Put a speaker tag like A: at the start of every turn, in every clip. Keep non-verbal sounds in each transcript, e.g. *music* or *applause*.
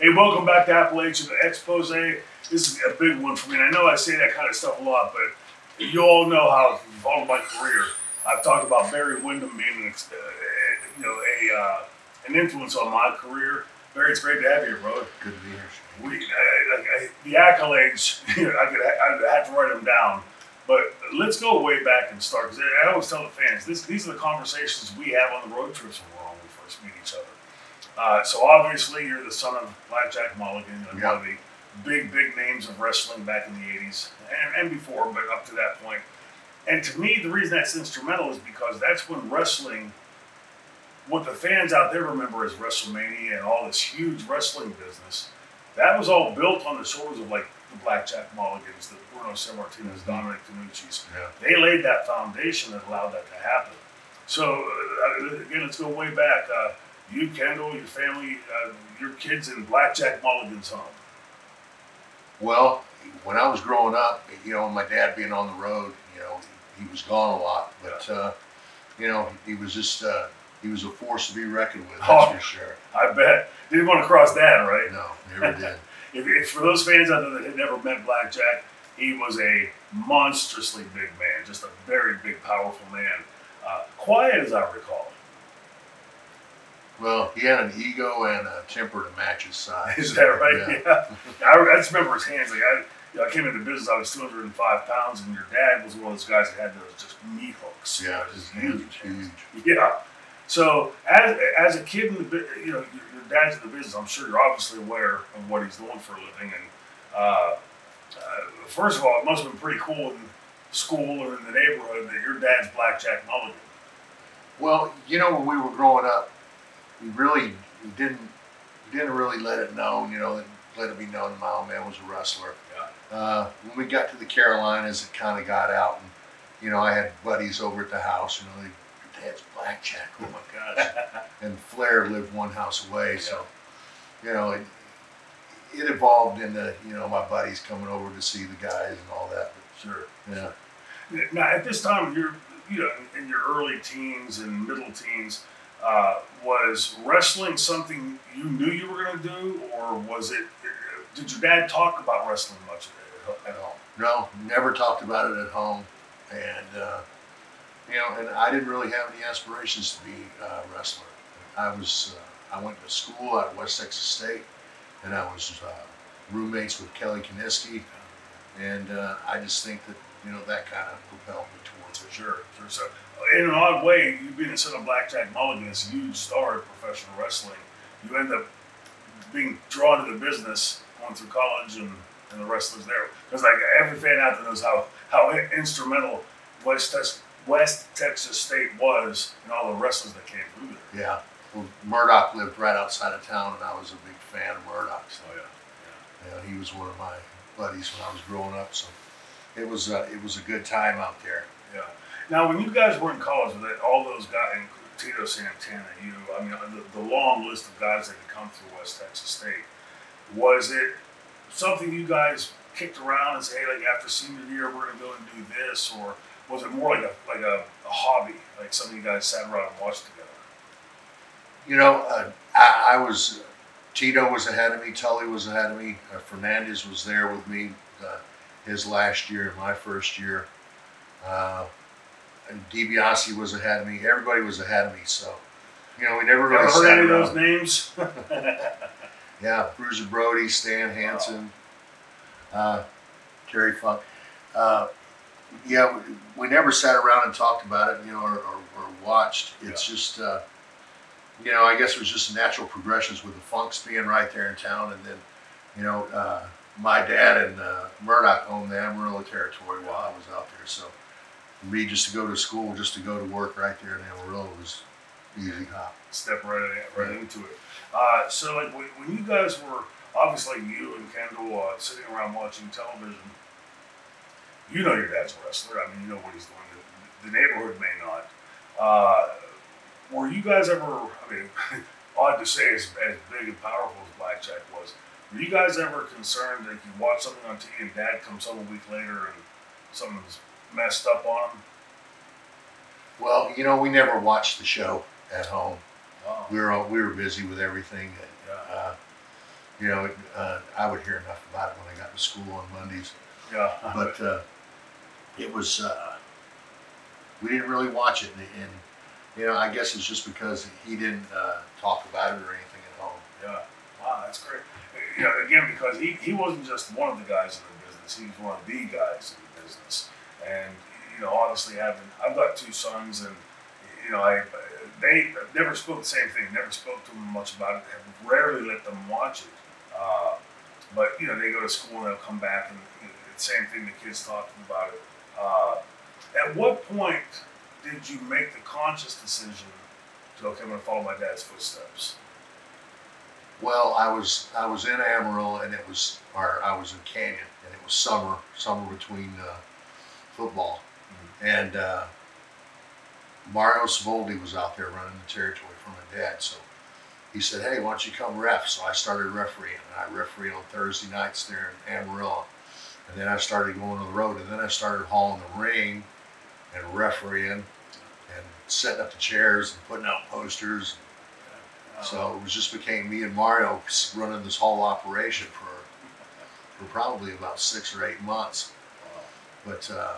A: Hey, welcome back to Appalachian Expose. This is a big one for me. And I know I say that kind of stuff a lot, but you all know how, all my career, I've talked about Barry Windham being an, uh, you know, a uh, an influence on my career. Barry, it's great to have you here, brother.
B: Good to be here.
A: We, I, I, the accolades, *laughs* you know, I could, I have to write them down. But let's go way back and start because I always tell the fans this, these are the conversations we have on the road trips when we're on when we first meet each other. Uh, so obviously you're the son of Blackjack Mulligan, and one of the big, big names of wrestling back in the '80s and, and before, but up to that point. And to me, the reason that's instrumental is because that's when wrestling, what the fans out there remember as WrestleMania and all this huge wrestling business, that was all built on the shoulders of like the Blackjack Mulligans, the Bruno Sammartino, Dominic DeNucci's.
B: Yeah.
A: They laid that foundation that allowed that to happen. So uh, again, let's go way back. Uh, you, Kendall, your family, uh, your kids in Blackjack Mulligan's home.
B: Well, when I was growing up, you know, my dad being on the road, you know, he was gone a lot, but uh, you know, he was just uh, he was a force to be reckoned with. That's
A: Oh.
B: for sure.
A: I bet. Didn't want to cross that, right?
B: No, never did. *laughs*
A: If, if for those fans out there that had never met Blackjack, he was a monstrously big man, just a very big, powerful man. Uh, quiet as I recall.
B: Well, he had an ego and a temper to match his size.
A: Is that right?
B: Yeah. *laughs*
A: Yeah. I, I just remember his hands. Like I, you know, I came into business, I was 205 pounds, and your dad was one of those guys that had those just meat hooks.
B: Yeah,
A: just
B: huge, huge.
A: Yeah. So as as a kid in the you know your, your dad's in the business, I'm sure you're obviously aware of what he's doing for a living. And uh, uh, first of all, it must have been pretty cool in school or in the neighborhood that your dad's Blackjack Mulligan.
B: Well, you know, when we were growing up, we really we didn't didn't really let it known. You know, let it be known that my old man was a wrestler.
A: Yeah.
B: Uh, when we got to the Carolinas, it kind of got out, and you know, I had buddies over at the house. You know, they, your dad's blackjack. Oh my gosh! *laughs* and Flair lived one house away, so you know, it, it evolved into you know my buddies coming over to see the guys and all that.
A: Sure.
B: Yeah.
A: Now, at this time, you're you know in your early teens and middle teens. Uh, was wrestling something you knew you were going to do, or was it? Did your dad talk about wrestling much at home?
B: No, never talked about it at home, and uh, you know, and I didn't really have any aspirations to be a wrestler. I was, uh, I went to school at West Texas State, and I was uh, roommates with Kelly Kiniski, and uh, I just think that you know that kind of propelled me towards
A: Sure, sure. So, in an odd way, you being a son of Blackjack Mulligan, this huge star of professional wrestling, you end up being drawn to the business, going through college and, and the wrestlers there. Because like every fan out there knows how how instrumental West Texas, West Texas State was and all the wrestlers that came through there.
B: Yeah. Well, Murdoch lived right outside of town, and I was a big fan of Murdoch. So
A: Oh yeah.
B: yeah, he was one of my buddies when I was growing up. So it was uh, it was a good time out there.
A: Yeah. Now, when you guys were in college, all those guys, Tito Santana, you, I mean, the, the long list of guys that had come through West Texas State, was it something you guys kicked around and say, hey, like after senior year, we're gonna go and do this, or was it more like a like a, a hobby, like something you guys sat around and watched together?
B: You know, uh, I, I was Tito was ahead of me, Tully was ahead of me, uh, Fernandez was there with me uh, his last year my first year. Uh, and DiBiase was ahead of me. Everybody was ahead of me. So, you know, we never really
A: Ever heard any of those names? *laughs* *laughs*
B: Yeah, Bruiser Brody, Stan Hansen, uh, Terry Funk. Uh, yeah, we, we never sat around and talked about it, you know, or, or, or watched. It's just, uh, you know, I guess it was just natural progressions with the Funks being right there in town, and then, you know, uh, my dad and uh, Murdoch owned the Amarillo territory while I was out there, so me just to go to school, just to go to work right there in Amarillo was easy hop.
A: Step right in, right into it. Uh, so, like when, when you guys were obviously you and Kendall uh, sitting around watching television, you know your dad's a wrestler. I mean, you know what he's doing. The, the neighborhood may not. Uh, were you guys ever? I mean, *laughs* odd to say, as, as big and powerful as Blackjack was, were you guys ever concerned that you watch something on TV and Dad comes home a week later and something's messed up on him?
B: Well, you know, we never watched the show at home.
A: Wow.
B: we were all, we were busy with everything.
A: Yeah.
B: Uh, you know, uh, I would hear enough about it when I got to school on Mondays.
A: Yeah.
B: But uh, it was, uh, we didn't really watch it. And, and, you know, I guess it's just because he didn't uh, talk about it or anything at home.
A: Yeah. Wow, that's great. You know, again, because he, he wasn't just one of the guys in the business, he was one of the guys in the business. And, you know, obviously having, I've got two sons and, you know, I, they never spoke the same thing, never spoke to them much about it, have rarely let them watch it. Uh, but, you know, they go to school and they'll come back and you know, the same thing the kids talking about it. Uh, at what point did you make the conscious decision to, okay, I'm going to follow my dad's footsteps?
B: Well, I was I was in Amarillo, and it was, or I was in Canyon, and it was summer, summer between uh, football, and uh, Mario Savoldi was out there running the territory for my dad. So he said, "Hey, why don't you come ref?" So I started refereeing, and I refereed on Thursday nights there in Amarillo, and then I started going to the road, and then I started hauling the ring and refereeing and setting up the chairs and putting out posters. So it was just became me and Mario running this whole operation for for probably about six or eight months. But uh,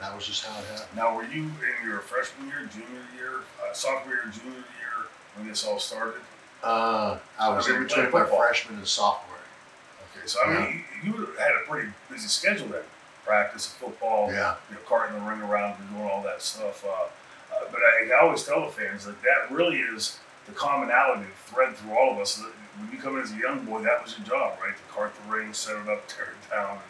B: that was just how it happened.
A: Now, were you in your freshman year, junior year, uh, sophomore year, junior year when this all started?
B: Uh, I was
A: I mean,
B: in between my freshman and sophomore.
A: Okay, so I mean, you, you had a pretty busy schedule then. Practice, football,
B: Yeah.
A: you know, carting the ring around and doing all that stuff. Uh, uh, but I, I always tell the fans that that really is the commonality, the thread through all of us. When you come in as a young boy, that was your job, right? To cart the ring, set it up, *laughs* tear it down, and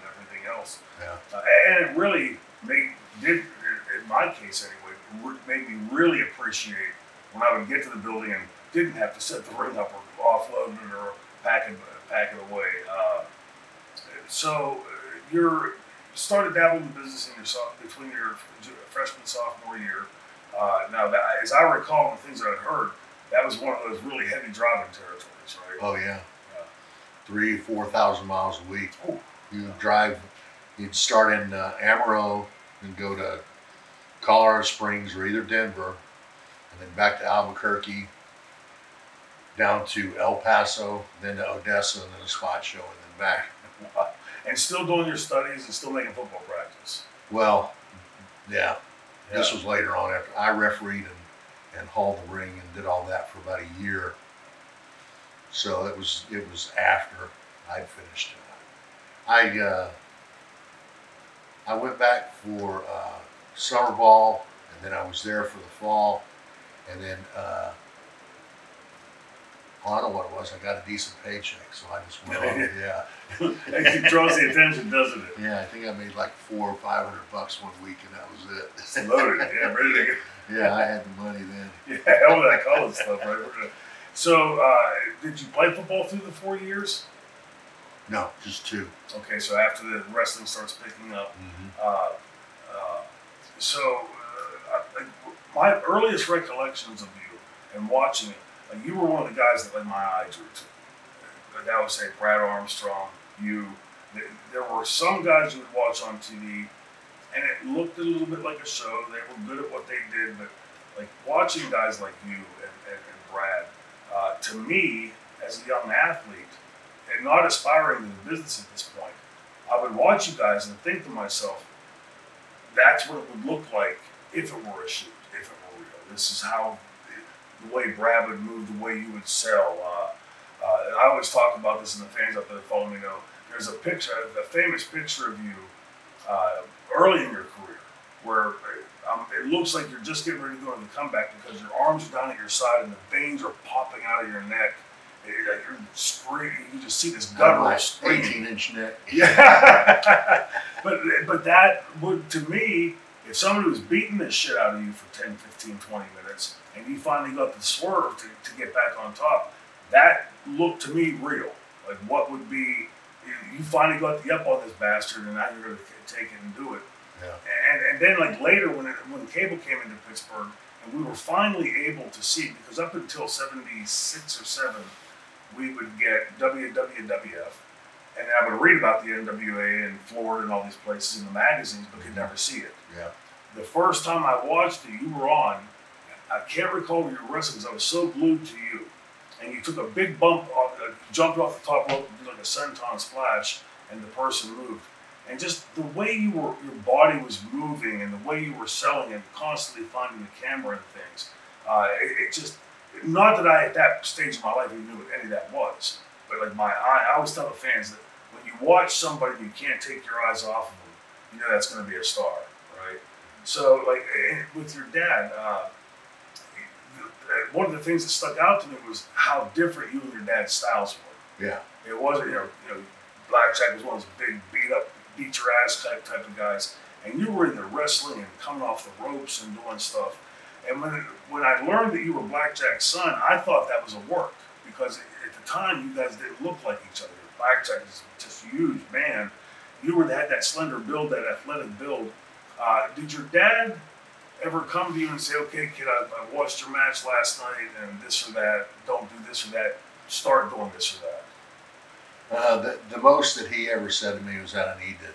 A: else.
B: Yeah.
A: Uh, and it really made did in my case anyway made me really appreciate when I would get to the building and didn't have to set the ring up or offload it or pack it pack it away. Uh, so you're you started dabbling in business in your between your freshman and sophomore year. Uh, now, that, as I recall, the things that I'd heard, that was one of those really heavy driving territories, right?
B: Oh yeah.
A: Yeah.
B: Three, four thousand miles a week. You drive. You'd start in uh, Amarillo and go to Colorado Springs or either Denver, and then back to Albuquerque, down to El Paso, then to Odessa, and then a spot show, and then back. *laughs*
A: And still doing your studies and still making football practice.
B: Well, yeah, this was later on after I refereed and, and hauled the ring and did all that for about a year. So it was it was after I'd finished. I uh, I went back for uh, summer ball, and then I was there for the fall, and then uh, well, I don't know what it was. I got a decent paycheck, so I just went on. *laughs* Yeah.
A: it draws the attention, doesn't it?
B: Yeah, I think I made like four or five hundred bucks one week, and that was it.
A: It's loaded. Yeah, ready to get. *laughs*
B: yeah, I had the money then. *laughs*
A: Yeah, hell with that college stuff, right? So, uh, did you play football through the four years?
B: No, just two.
A: Okay, so after the wrestling starts picking up, uh, uh, so uh, I, my earliest recollections of you and watching it, like you were one of the guys that like my eye drew to. I would say, Brad Armstrong, you. There, there were some guys you would watch on TV, and it looked a little bit like a show. They were good at what they did, but like watching guys like you and, and, and Brad, uh, to me as a young athlete, and not aspiring to the business at this point, I would watch you guys and think to myself, that's what it would look like if it were a shoot, if it were real. This is how the way Brad would move, the way you would sell. Uh, uh, I always talk about this, and the fans out there that follow me know. There's a picture, a famous picture of you uh, early in your career, where um, it looks like you're just getting ready to go to the comeback because your arms are down at your side and the veins are popping out of your neck. It- like You're screaming. You just see this guttural
B: my
A: screaming.
B: 18 inch neck. *laughs*
A: Yeah. but but that would to me, if somebody was beating the shit out of you for 10, 15, 20 minutes, and you finally got the swerve to, to get back on top, that looked to me real. Like what would be you- finally got the up on this bastard, and now you're gonna take it and do it.
B: Yeah.
A: And, and then like later when it, when cable came into Pittsburgh and we were finally able to see because up until '76 or seven we would get WWWF and I would read about the NWA in Florida and all these places in the magazines but could never see it.
B: Yeah.
A: The first time I watched it, you were on. I can't recall your wrestling because I was so glued to you. And you took a big bump, off, uh, jumped off the top rope, did like a senton splash, and the person moved. And just the way you were, your body was moving, and the way you were selling, and constantly finding the camera and things. Uh, it, it just, not that I at that stage of my life even knew what any of that was, but like my eye, I always tell the fans that when you watch somebody, you can't take your eyes off of them. You know that's going to be a star, right? So like with your dad. Uh, one of the things that stuck out to me was how different you and your dad's styles were.
B: Yeah.
A: It wasn't, you know, you know, Blackjack was one of those big beat up, beat your ass type type of guys, and you were in the wrestling and coming off the ropes and doing stuff. And when when I learned that you were Blackjack's son, I thought that was a work because at the time you guys didn't look like each other. Blackjack is just a huge man. You were had that slender build, that athletic build. Uh, did your dad ever come to you and say, okay, kid, I, I watched your match last night and this or that, don't do this or that, start doing this or that?
B: Uh, the, the most that he ever said to me was that I need to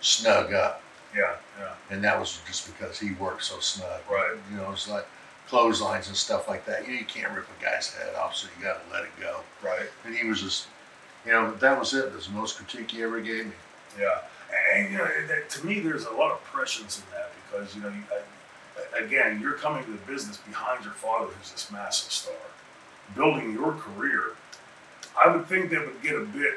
B: snug up.
A: Yeah, yeah.
B: And that was just because he worked so snug.
A: Right.
B: You know, it's like clotheslines and stuff like that. You, know, you can't rip a guy's head off, so you got to let it go.
A: Right.
B: And he was just, you know, that was it. That's the most critique he ever gave me.
A: Yeah. And, you know, that, to me, there's a lot of prescience in that because, you know, you, I, again, you're coming to the business behind your father, who's this massive star, building your career. I would think that would get a bit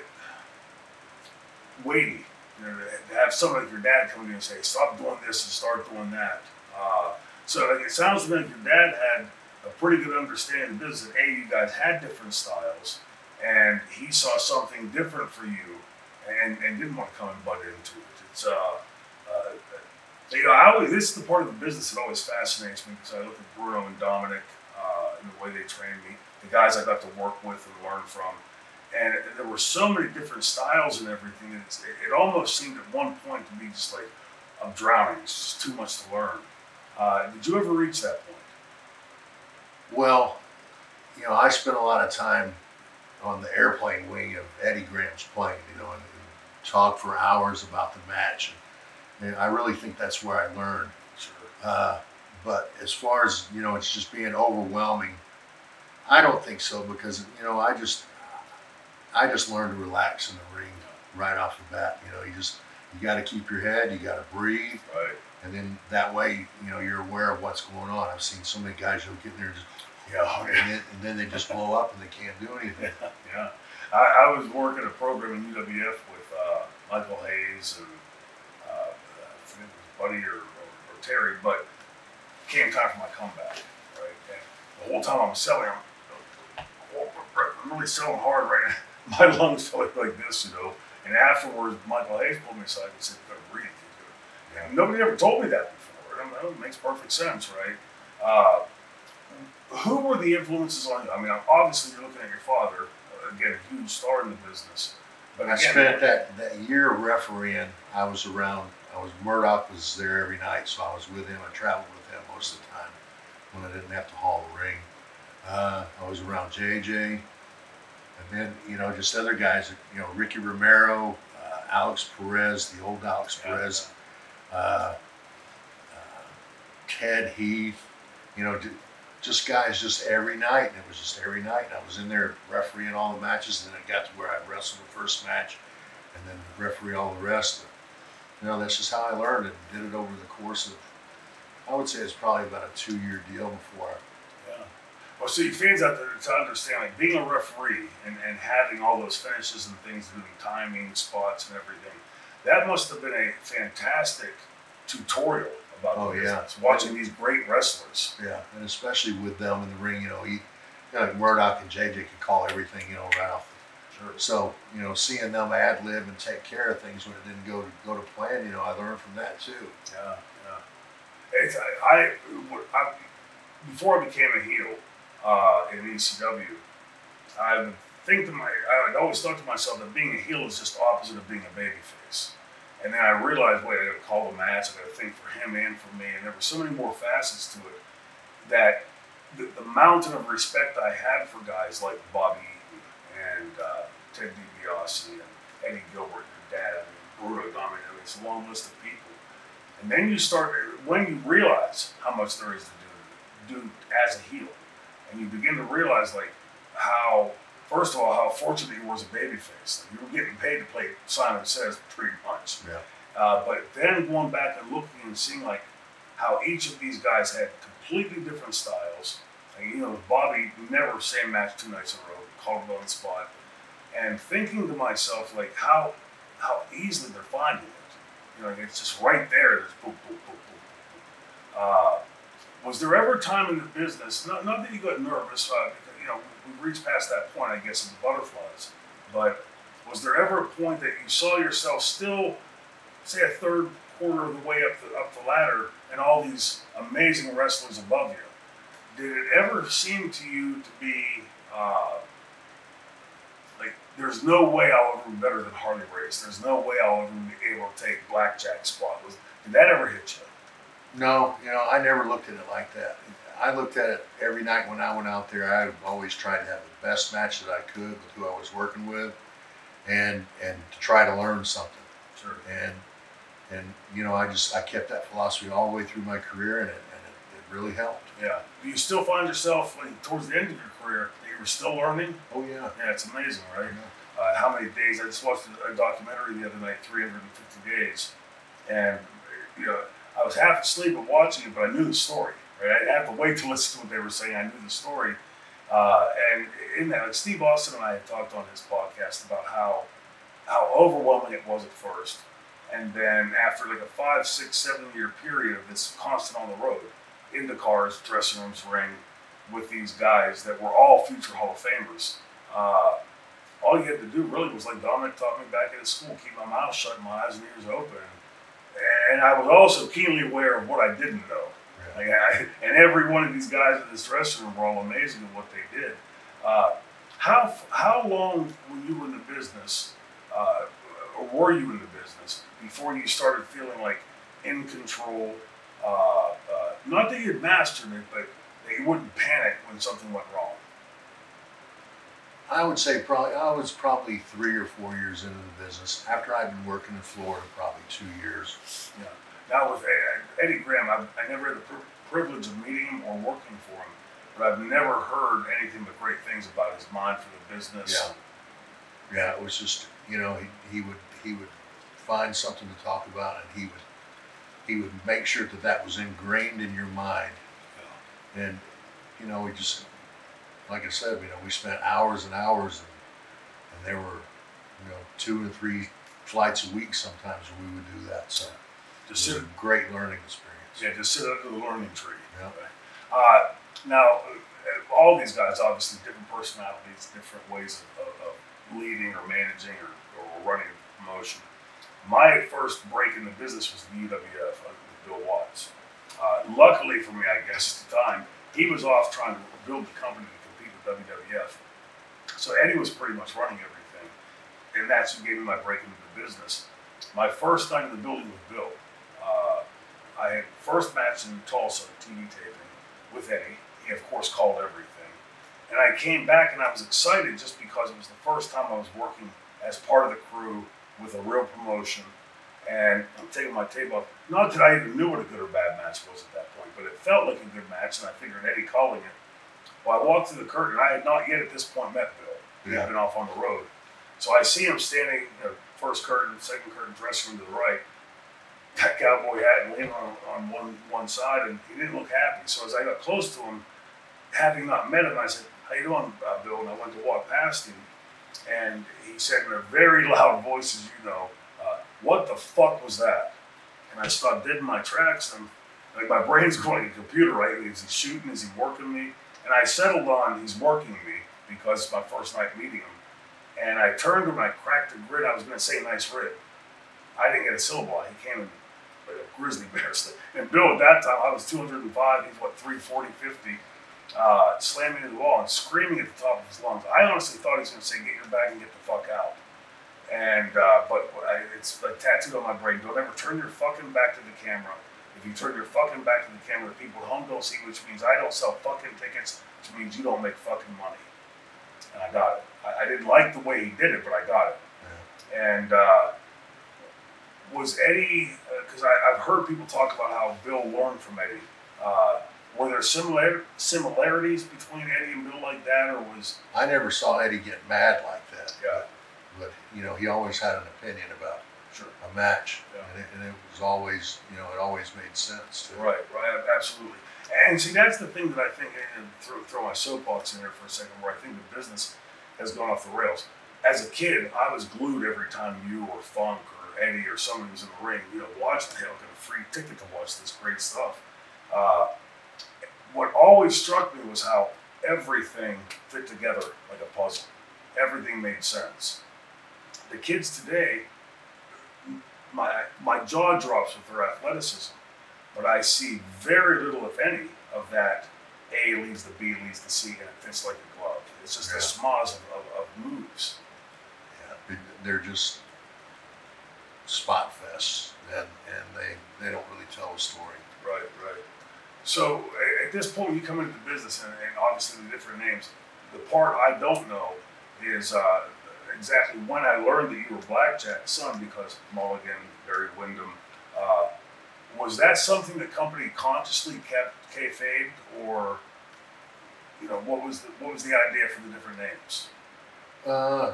A: weighty, you know, to have somebody like your dad come in and say, "Stop doing this and start doing that." Uh, so it sounds like your dad had a pretty good understanding of business. A, you guys had different styles, and he saw something different for you, and, and didn't want to come and butt into it. It's uh, uh, you know, I always this is the part of the business that always fascinates me because I look at Bruno and Dominic uh, and the way they trained me, the guys I got to work with and learn from, and there were so many different styles and everything. It, it almost seemed at one point to be just like I'm drowning. It's just too much to learn. Uh, did you ever reach that point?
B: Well, you know, I spent a lot of time on the airplane wing of Eddie Graham's plane, you know, and, and talk for hours about the match. And, and I really think that's where I learned.
A: Sure.
B: Uh, but as far as, you know, it's just being overwhelming, I don't think so because, you know, I just, I just learned to relax in the ring right off the bat. You know, you just, you got to keep your head, you got to breathe.
A: Right.
B: And then that way, you know, you're aware of what's going on. I've seen so many guys who get in there and just,
A: Yeah.
B: and then, and then they just blow up and they can't do anything. *laughs*
A: yeah. I, I was working a program in UWF with uh, Michael Hayes and uh, I forget if it was Buddy or, or, or Terry, but came time for my comeback, right? And the whole time I'm selling, I'm, I'm really selling hard right now. *laughs* My lungs felt like this, you know. And afterwards, Michael Hayes pulled me aside and said, "You gotta breathe." And nobody ever told me that before. I mean, it makes perfect sense, right? Uh, who were the influences on you? I mean, obviously you're looking at your father, uh, again, a huge star in the business. But
B: I
A: again,
B: spent that, that year refereeing. I was around. I was Murdoch was there every night, so I was with him. I traveled with him most of the time when I didn't have to haul the ring. Uh, I was around JJ, and then you know just other guys. You know Ricky Romero, uh, Alex Perez, the old Alex Perez, uh, uh, Ted Heath. You know, just guys, just every night. And it was just every night. And I was in there refereeing all the matches. And then it got to where I wrestled the first match, and then referee all the rest. You know, that's just how I learned it. Did it over the course of, I would say it's probably about a two-year deal before I.
A: Well, see, fans out there to understand, like being a referee and, and having all those finishes and things, doing timing, spots, and everything, that must have been a fantastic tutorial about
B: Oh,
A: the
B: yeah.
A: business. Watching these great wrestlers.
B: Yeah, and especially with them in the ring, you know, he, you know, like Murdoch and JJ could call everything, you know, right off.
A: Sure.
B: So, you know, seeing them ad lib and take care of things when it didn't go to go to plan, you know, I learned from that too.
A: Yeah, yeah. It's, I, I, I before I became a heel uh, in ECW, I think to my, I always thought to myself that being a heel is just the opposite of being a babyface. And then I realized, wait, I got to call the match, I got to think for him and for me, and there were so many more facets to it that the, the mountain of respect I had for guys like Bobby Eaton and uh, Ted DiBiase and Eddie Gilbert, your dad, and Bruno Dominic, I mean, it's a long list of people. And then you start, when you realize how much there is to do, do as a heel, and you begin to realize like how first of all, how fortunate he was a babyface. Like, you were getting paid to play Simon Says pretty much.
B: Yeah.
A: Uh, but then going back and looking and seeing like how each of these guys had completely different styles. Like, you know, Bobby never same match two nights in a row, called it on the spot, and thinking to myself like how how easily they're finding it. You know, it's just right there. Boom, boom, boom. Uh, was there ever a time in the business? Not, not that you got nervous, uh, you know, we reached past that point, I guess, of the butterflies. But was there ever a point that you saw yourself still, say, a third quarter of the way up the up the ladder, and all these amazing wrestlers above you? Did it ever seem to you to be uh, like there's no way I'll ever be better than Harley Race? There's no way I'll ever be able to take Blackjack's spot. Was did that ever hit you?
B: No, you know, I never looked at it like that. I looked at it every night when I went out there. I always tried to have the best match that I could with who I was working with, and and to try to learn something.
A: Sure.
B: And and you know, I just I kept that philosophy all the way through my career, and it, and it, it really helped.
A: Yeah. Do you still find yourself like, towards the end of your career that you were still learning?
B: Oh yeah.
A: Yeah, it's amazing, right? Uh, how many days? I just watched a documentary the other night, 350 days, and you know, I was half asleep at watching it, but I knew the story. Right? I didn't have to wait to listen to what they were saying. I knew the story, uh, and in that, Steve Austin and I had talked on his podcast about how how overwhelming it was at first, and then after like a five, six, seven year period of this constant on the road, in the cars, dressing rooms, ring, with these guys that were all future Hall of Famers. Uh, all you had to do really was like Dominic taught me back at school, keep my mouth shut, and my eyes and ears open. And I was also keenly aware of what I didn't know. Like I, and every one of these guys in this dressing room were all amazing at what they did. Uh, how how long were you in the business, uh, or were you in the business before you started feeling like in control? Uh, uh, not that you had mastered it, but that you wouldn't panic when something went wrong.
B: I would say probably I was probably three or four years into the business after I'd been working in Florida probably two years.
A: Yeah. Now with uh, Eddie Graham, I, I never had the pri- privilege of meeting him or working for him, but I've never heard anything but great things about his mind for the business.
B: Yeah. Yeah, it was just you know he, he would he would find something to talk about and he would he would make sure that that was ingrained in your mind yeah. and you know we just like I said you know we spent hours and hours and, and there were you know two and three flights a week sometimes we would do that so it
A: Just
B: was
A: sit,
B: a great learning experience.
A: yeah, just sit under the learning tree.
B: Yeah.
A: Uh, now, uh, all these guys obviously different personalities, different ways of, of, of leading or managing or, or running a promotion. My first break in the business was the UWF uh, with Bill Watts. Uh, luckily for me, I guess at the time, he was off trying to build the company to compete with WWF. So Eddie was pretty much running everything, and that's what gave me my break into the business. My first night in the building with Bill, uh, I had first match in Tulsa, TV taping with Eddie. He of course called everything, and I came back and I was excited just because it was the first time I was working as part of the crew with a real promotion. And I'm taking my tape off. Not that I even knew what a good or bad match was at that point, but it felt like a good match, and I figured Eddie calling it. Well, I walked through the curtain. I had not yet at this point met Bill. He had been off on the road. So I see him standing, you know, first curtain, second curtain, dressing room to the right. That cowboy hat and leaning on, on one one side, and he didn't look happy. So as I got close to him, having not met him, I said, "How you doing, uh, Bill?" And I went to walk past him, and he said in a very *laughs* loud voice, as you know, uh, "What the fuck was that?" And I stopped dead in my tracks, and like my brain's going to the computer, right? Is he shooting? Is he working me? And I settled on he's working me because it's my first night meeting him. And I turned to him, I cracked the grid. I was going to say nice rib. I didn't get a syllable. He came in like a grizzly *laughs* bear. And Bill, at that time, I was 205. He's what, 340, 50. Uh, slamming into the wall and screaming at the top of his lungs. I honestly thought he was going to say, "Get your bag and get the fuck out." And uh, but I, it's like tattooed on my brain. Don't ever turn your fucking back to the camera. If you turn your fucking back to the camera, the people at home don't see, which means I don't sell fucking tickets, which means you don't make fucking money. And I got it. I, I didn't like the way he did it, but I got it. And uh, was Eddie? Because I I've heard people talk about how Bill learned from Eddie. Uh, Were there similar similarities between Eddie and Bill like that, or was
B: I never saw Eddie get mad like that.
A: yeah,
B: But, you know, he always had an opinion about
A: sure,
B: a match.
A: Yeah.
B: And, it, and it was always, you know, it always made sense too.
A: right, right, absolutely. And see, that's the thing that I think, and throw, throw my soapbox in there for a second, where I think the business has gone off the rails. As a kid, I was glued every time you or Funk or Eddie or somebody was in the ring, you know, watching, hell, get a free ticket to watch this great stuff. Uh, what always struck me was how everything fit together like a puzzle. Everything made sense. The kids today, my my jaw drops with their athleticism, but I see very little, if any, of that. A leads to B leads to C, and it fits like a glove. It's just
B: Yeah.
A: a smoz of, of, of moves.
B: Yeah, they're just spot fests, and, and they, they don't really tell a story.
A: Right, right. So at this point, you come into the business, and, and obviously the different names. The part I don't know is uh, exactly when I learned that you were Blackjack's son because Mulligan, Barry Windham. Uh, was that something the company consciously kept kayfabe, or you know what was the what was the idea for the different names?
B: Uh,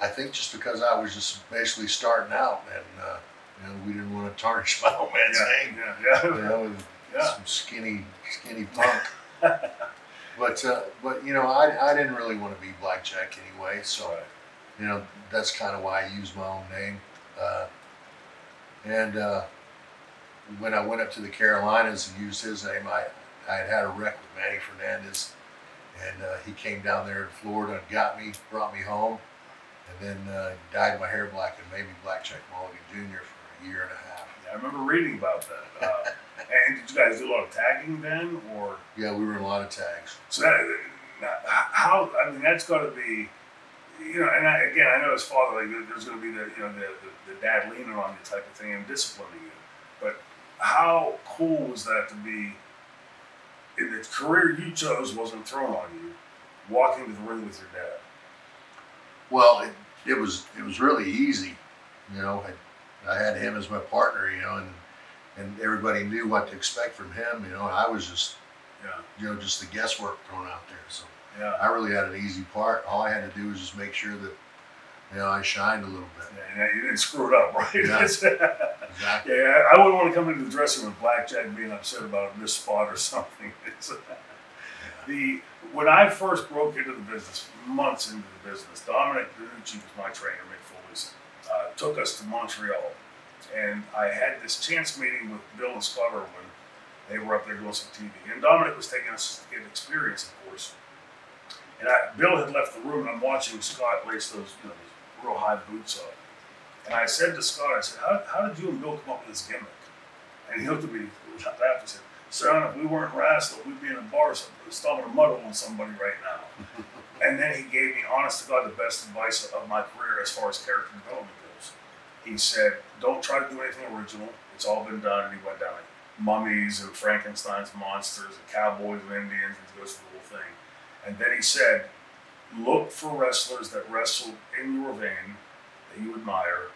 B: I think just because I was just basically starting out, and uh, you know, we didn't want to tarnish my old man's name.
A: yeah, yeah,
B: You know,
A: Yeah.
B: some skinny, skinny punk. *laughs* but uh, but you know, I, I didn't really want to be blackjack anyway, so
A: Right.
B: you know that's kind of why I used my own name. Uh, and uh, when I went up to the Carolinas and used his name, I I had had a wreck with Manny Fernandez, and uh, he came down there in Florida and got me, brought me home, and then uh, dyed my hair black and made me Blackjack Mulligan Jr. for a year and a half.
A: Yeah, I remember reading about that. And did you guys do a lot of tagging then, or?
B: Yeah, we were in a lot of tags.
A: So that, how I mean that's got to be, you know. And I, again, I know as father, like there's going to be the you know the, the, the dad leaning on you type of thing and disciplining you. But how cool was that to be? In the career you chose wasn't thrown on you, walking to the ring with your dad.
B: Well, it, it was it was really easy, you know. I, I had him as my partner, you know, and and everybody knew what to expect from him, you know. And I was just
A: Yeah,
B: you know just the guesswork thrown out there. So
A: yeah.
B: I really had an easy part. All I had to do was just make sure that you know I shined a little bit.
A: Yeah, and you didn't screw it up, *laughs* right?
B: Yeah. Exactly.
A: Yeah, I wouldn't want to come into the dressing room with Blackjack being upset about a missed spot or *laughs* something. It's, the when I first broke into the business, months into the business, Dominic DeNucci was my trainer, Mick Foley's, uh, took us to Montreal, and I had this chance meeting with Bill and Scott Irwin. They were up there doing some TV, and Dominic was taking us to get experience, of course. And I, Bill had left the room, and I'm watching Scott lace those, you know, those real high boots on. And I said to Scott, I said, how, how did you and Bill come up with this gimmick? And he looked at me, laughed, and said, Son, if we weren't wrestling, we'd be in a bar stomping a mud hole on somebody right now. *laughs* and then he gave me, honest to God, the best advice of my career as far as character development goes. He said, don't try to do anything original. It's all been done. And he went down like mummies and Frankenstein's monsters and cowboys and Indians and goes through the whole thing. And then he said, look for wrestlers that wrestle in your vein that you admire.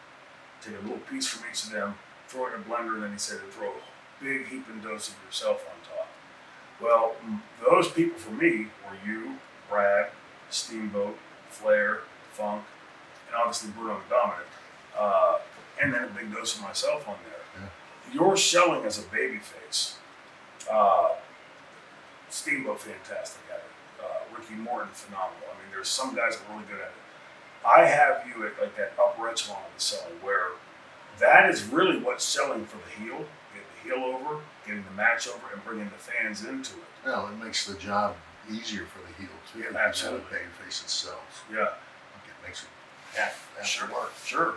A: Take a little piece from each of them, throw it in a blender, and then he said, and throw a big heaping dose of yourself on top. Well, those people for me were you, Brad, Steamboat, Flair, Funk, and obviously Bruno and Dominic, uh, and then a big dose of myself on there. You're selling as a babyface. Uh, Steamboat, fantastic at it. Uh, Ricky Morton, phenomenal. I mean, there's some guys that are really good at it. I have you at like that upper echelon of the selling where that is really what's selling for the heel, getting the heel over, getting the match over, and bringing the fans into it.
B: Well, it makes the job easier for the heel too.
A: Yeah, absolutely.
B: have a baby face itself.
A: Yeah,
B: It makes it half
A: sure,
B: work.
A: sure.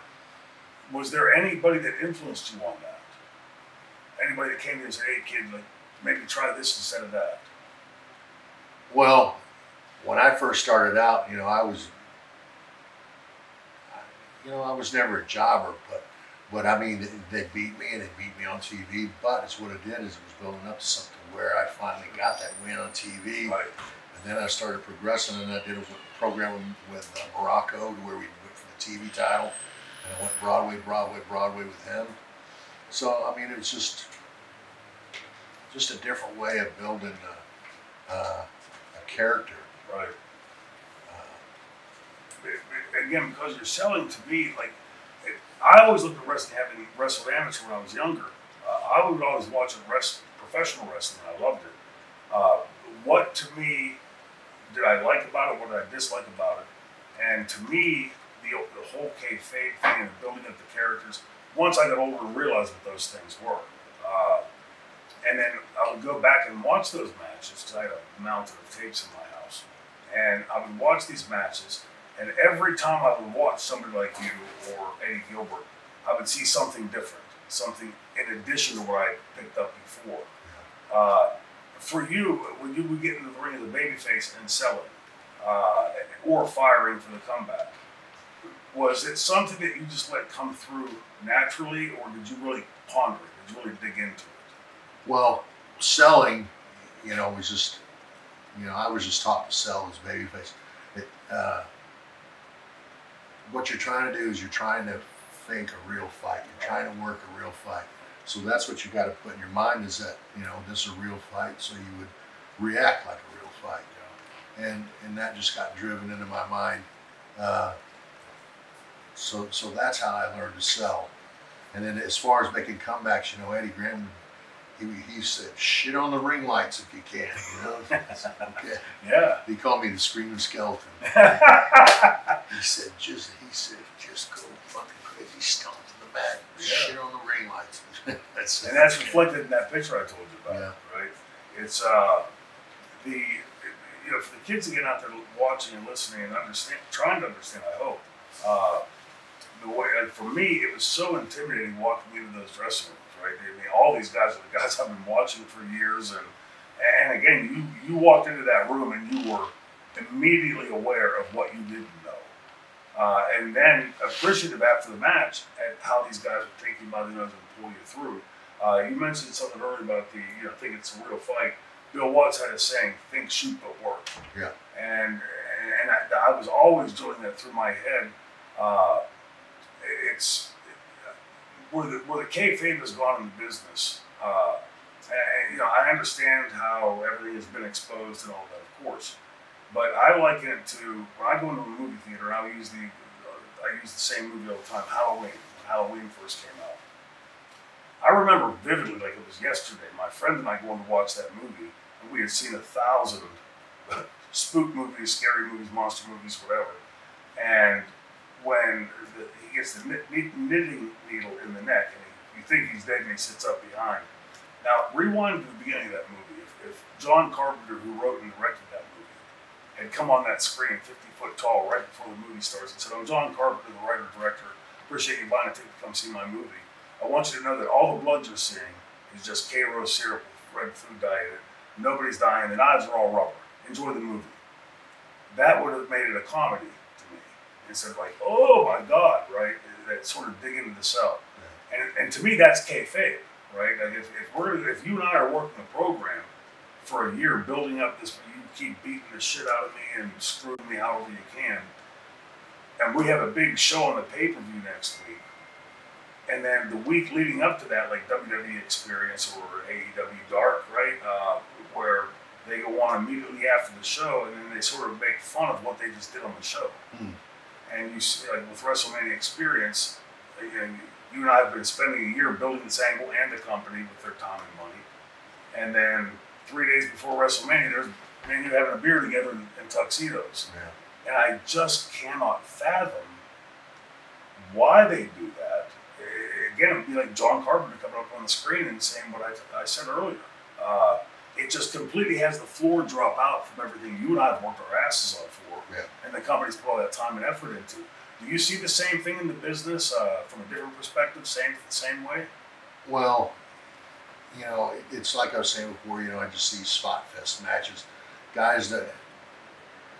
A: Was there anybody that influenced you on that? Anybody that came you and said, "Hey, kid, like maybe try this instead of that."
B: Well, when I first started out, you know, I was, you know, I was never a jobber, but, but I mean, they beat me and they beat me on TV. But it's what it did is it was building up to something where I finally got that win on TV,
A: Right.
B: and then I started progressing, and I did a program with uh, Morocco to where we went for the TV title, and I went Broadway, Broadway, Broadway with him. So I mean, it's just just a different way of building a, uh, a character.
A: Right.
B: Uh,
A: Again, because you're selling to me, like, it, I always looked at wrestling, having wrestled amateur when I was younger. Uh, I would always watch a rest, professional wrestling. I loved it. Uh, what to me did I like about it? What did I dislike about it? And to me, the, the whole kayfabe thing and building up the characters. Once I got older and realized what those things were, uh, and then I would go back and watch those matches because I had a mountain of tapes in my house, and I would watch these matches. And every time I would watch somebody like you or Eddie Gilbert, I would see something different, something in addition to what I picked up before. Uh, for you, when you would get into the ring as a babyface and selling, uh, or firing for the comeback, was it something that you just let come through naturally, or did you really ponder it? Did you really dig into it?
B: Well, selling, you know, was just, you know, I was just taught to sell as babyface. It, uh, what you're trying to do is you're trying to fake a real fight. You're trying to work a real fight. So that's what you got to put in your mind is that you know this is a real fight, so you would react like a real fight. And and that just got driven into my mind. Uh, so so that's how I learned to sell. And then as far as making comebacks, you know, Eddie Graham he, he said, shit on the ring lights if you can, you know. *laughs* okay.
A: Yeah.
B: He called me the screaming skeleton. *laughs* He said, just he said, just go fucking crazy, stomp to the mat,
A: Yeah.
B: shit on the ring lights. *laughs* that's
A: and that's reflected in that picture I told you about,
B: Yeah.
A: right? It's uh, the you know for the kids to get out there watching and listening and understand, trying to understand. I hope uh, the way like for me it was so intimidating walking into those dressing rooms, right? I mean, all these guys are the guys *laughs* I've been watching for years, and and again, you you walked into that room and you were immediately aware of what you didn't know. Uh, and then appreciative after the match at how these guys were taking by the nose and pull you through. Uh, you mentioned something earlier about the, you know, think it's a real fight. Bill Watts had a saying, think, shoot, but work.
B: Yeah.
A: And, and I, I was always doing that through my head. Uh, it's where the, where the kayfabe has gone in the business. Uh, and, you know, I understand how everything has been exposed and all that, of course. But I liken it to when I go into a movie theater. I use the I use the same movie all the time. Halloween. When Halloween first came out. I remember vividly, like it was yesterday. My friend and I going to watch that movie, and we had seen a thousand *laughs* spook movies, scary movies, monster movies, whatever. And when the, gets the knit, knit- knitting needle in the neck, and he, you think he's dead, and he sits up behind. Now, rewind to the beginning of that movie. If, if John Carpenter, who wrote and directed that movie, had come on that screen 50 foot tall right before the movie starts and said, I'm John Carpenter, the writer director. Appreciate you buying a ticket to come see my movie. I want you to know that all the blood you're seeing is just Karo syrup with red food dye. Nobody's dying. The knives are all rubber. Enjoy the movie. That would have made it a comedy instead of like, oh my God, right? That sort of dig into the cell. And, and to me, that's kayfabe, right? Like if, if we're if you and I are working a program for a year, building up this, you keep beating the shit out of me and screwing me however you can, and we have a big show on the pay per view next week, and then the week leading up to that, like WWE Experience or AEW Dark, right, uh, where they go on immediately after the show, and then they sort of make fun of what they just did on the show.
B: Hmm.
A: And you see, like with WrestleMania Experience, again, you and I have been spending a year building this angle and the company with their time and money. And then three days before WrestleMania, there's me and you having a beer together in, in tuxedos.
B: Yeah.
A: And I just cannot fathom why they do that. Again, it would be like John Carpenter coming up on the screen and saying what I, I said earlier. Uh, it just completely has the floor drop out from everything you and I have worked our asses off for,
B: Yeah.
A: and the companies put all that time and effort into. Do you see the same thing in the business uh, from a different perspective, same same way?
B: Well, you know, it's like I was saying before, you know, I just see spot fest matches. Guys that,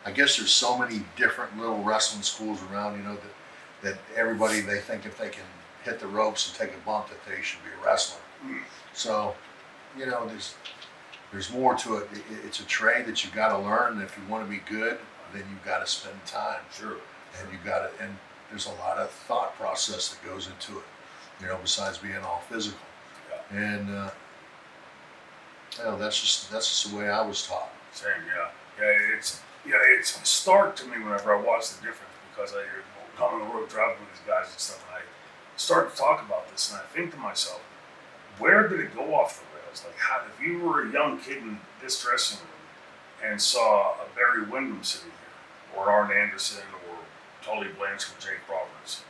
B: I guess there's so many different little wrestling schools around, you know, that, that everybody, they think if they can hit the ropes and take a bump that they should be a wrestler.
A: Hmm.
B: So, you know, there's, there's more to it. It- it- It's a trade that you've got to learn. If you want to be good, then you've got to spend time.
A: Sure.
B: and you've got it and there's a lot of thought process that goes into it you know besides being all physical Yeah. and uh, Well, that's just that's just the way I was taught.
A: Same, yeah, yeah. It's yeah, it's stark to me whenever I watch the difference because I come on the road driving with these guys and stuff, and I start to talk about this, and I think to myself, where did it go off the rails? Like, how, if you were a young kid in this dressing room and saw a Barry Windham sitting or Arn Anderson, or Tully Blanchard, or Jake Roberts,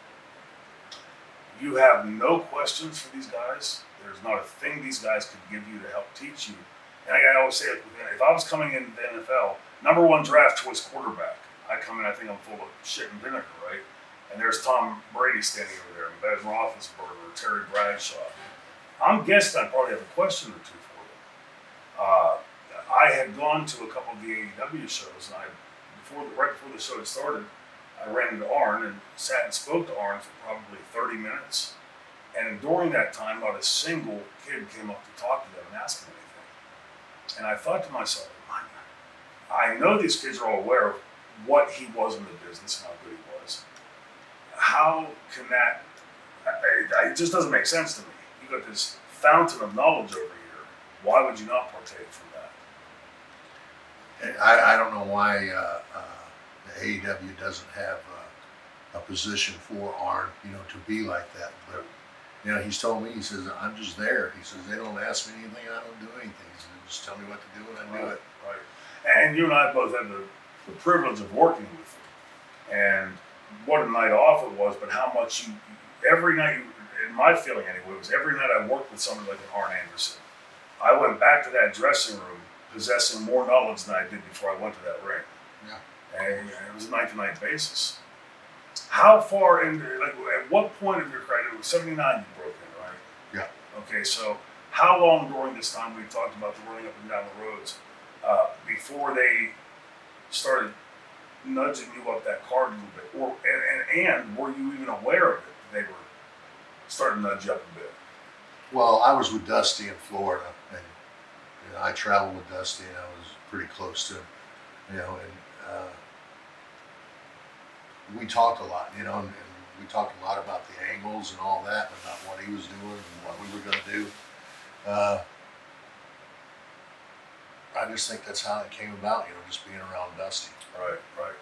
A: you have no questions for these guys. There's not a thing these guys could give you to help teach you. And I, always say, if I was coming in the NFL, number one draft choice quarterback, I come in, I think I'm full of shit and vinegar, right? And there's Tom Brady standing over there, and Ben Roethlisberger, Terry Bradshaw. I'm guessing I probably have a question or two for them. Uh, I had gone to a couple of the AEW shows, and I before the, right before the show had started, I ran into Arn and sat and spoke to Arn for probably 30 minutes. And during that time, not a single kid came up to talk to them and ask them anything. And I thought to myself, I know these kids are all aware of what he was in the business and how good he was. How can that? It just doesn't make sense to me. You got this fountain of knowledge over here. Why would you not partake from?
B: I, I don't know why uh, uh, the AEW doesn't have a, a position for Arn, you know, to be like that. But you know, he's told me, he says, I'm just there. He says, they don't ask me anything, I don't do anything. He says, just tell me what to do and I do it.
A: right. And you and I both had the, the privilege of working with him. And what a night off it was, but how much you, every night, you, in my feeling anyway, was every night I worked with somebody like an Arn Anderson. I went back to that dressing room possessing more knowledge than I did before I went to that ring.
B: Yeah.
A: And it was a night to night basis. How far in, like, at what point of your career, it was 79 you broke in, right?
B: Yeah.
A: Okay, so how long during this time, we talked about the running up and down the roads, uh, before they started nudging you up that card a little bit? Or, and, and, and were you even aware of it? They were starting to nudge you up a bit.
B: Well, I was with Dusty in Florida, and know, I traveled with Dusty, and I was pretty close to him, you know, and uh, we talked a lot, you know, and, and we talked a lot about the angles and all that, and about what he was doing and what we were going to do. Uh, I just think that's how it came about, you know, just being around Dusty.
A: Right, right.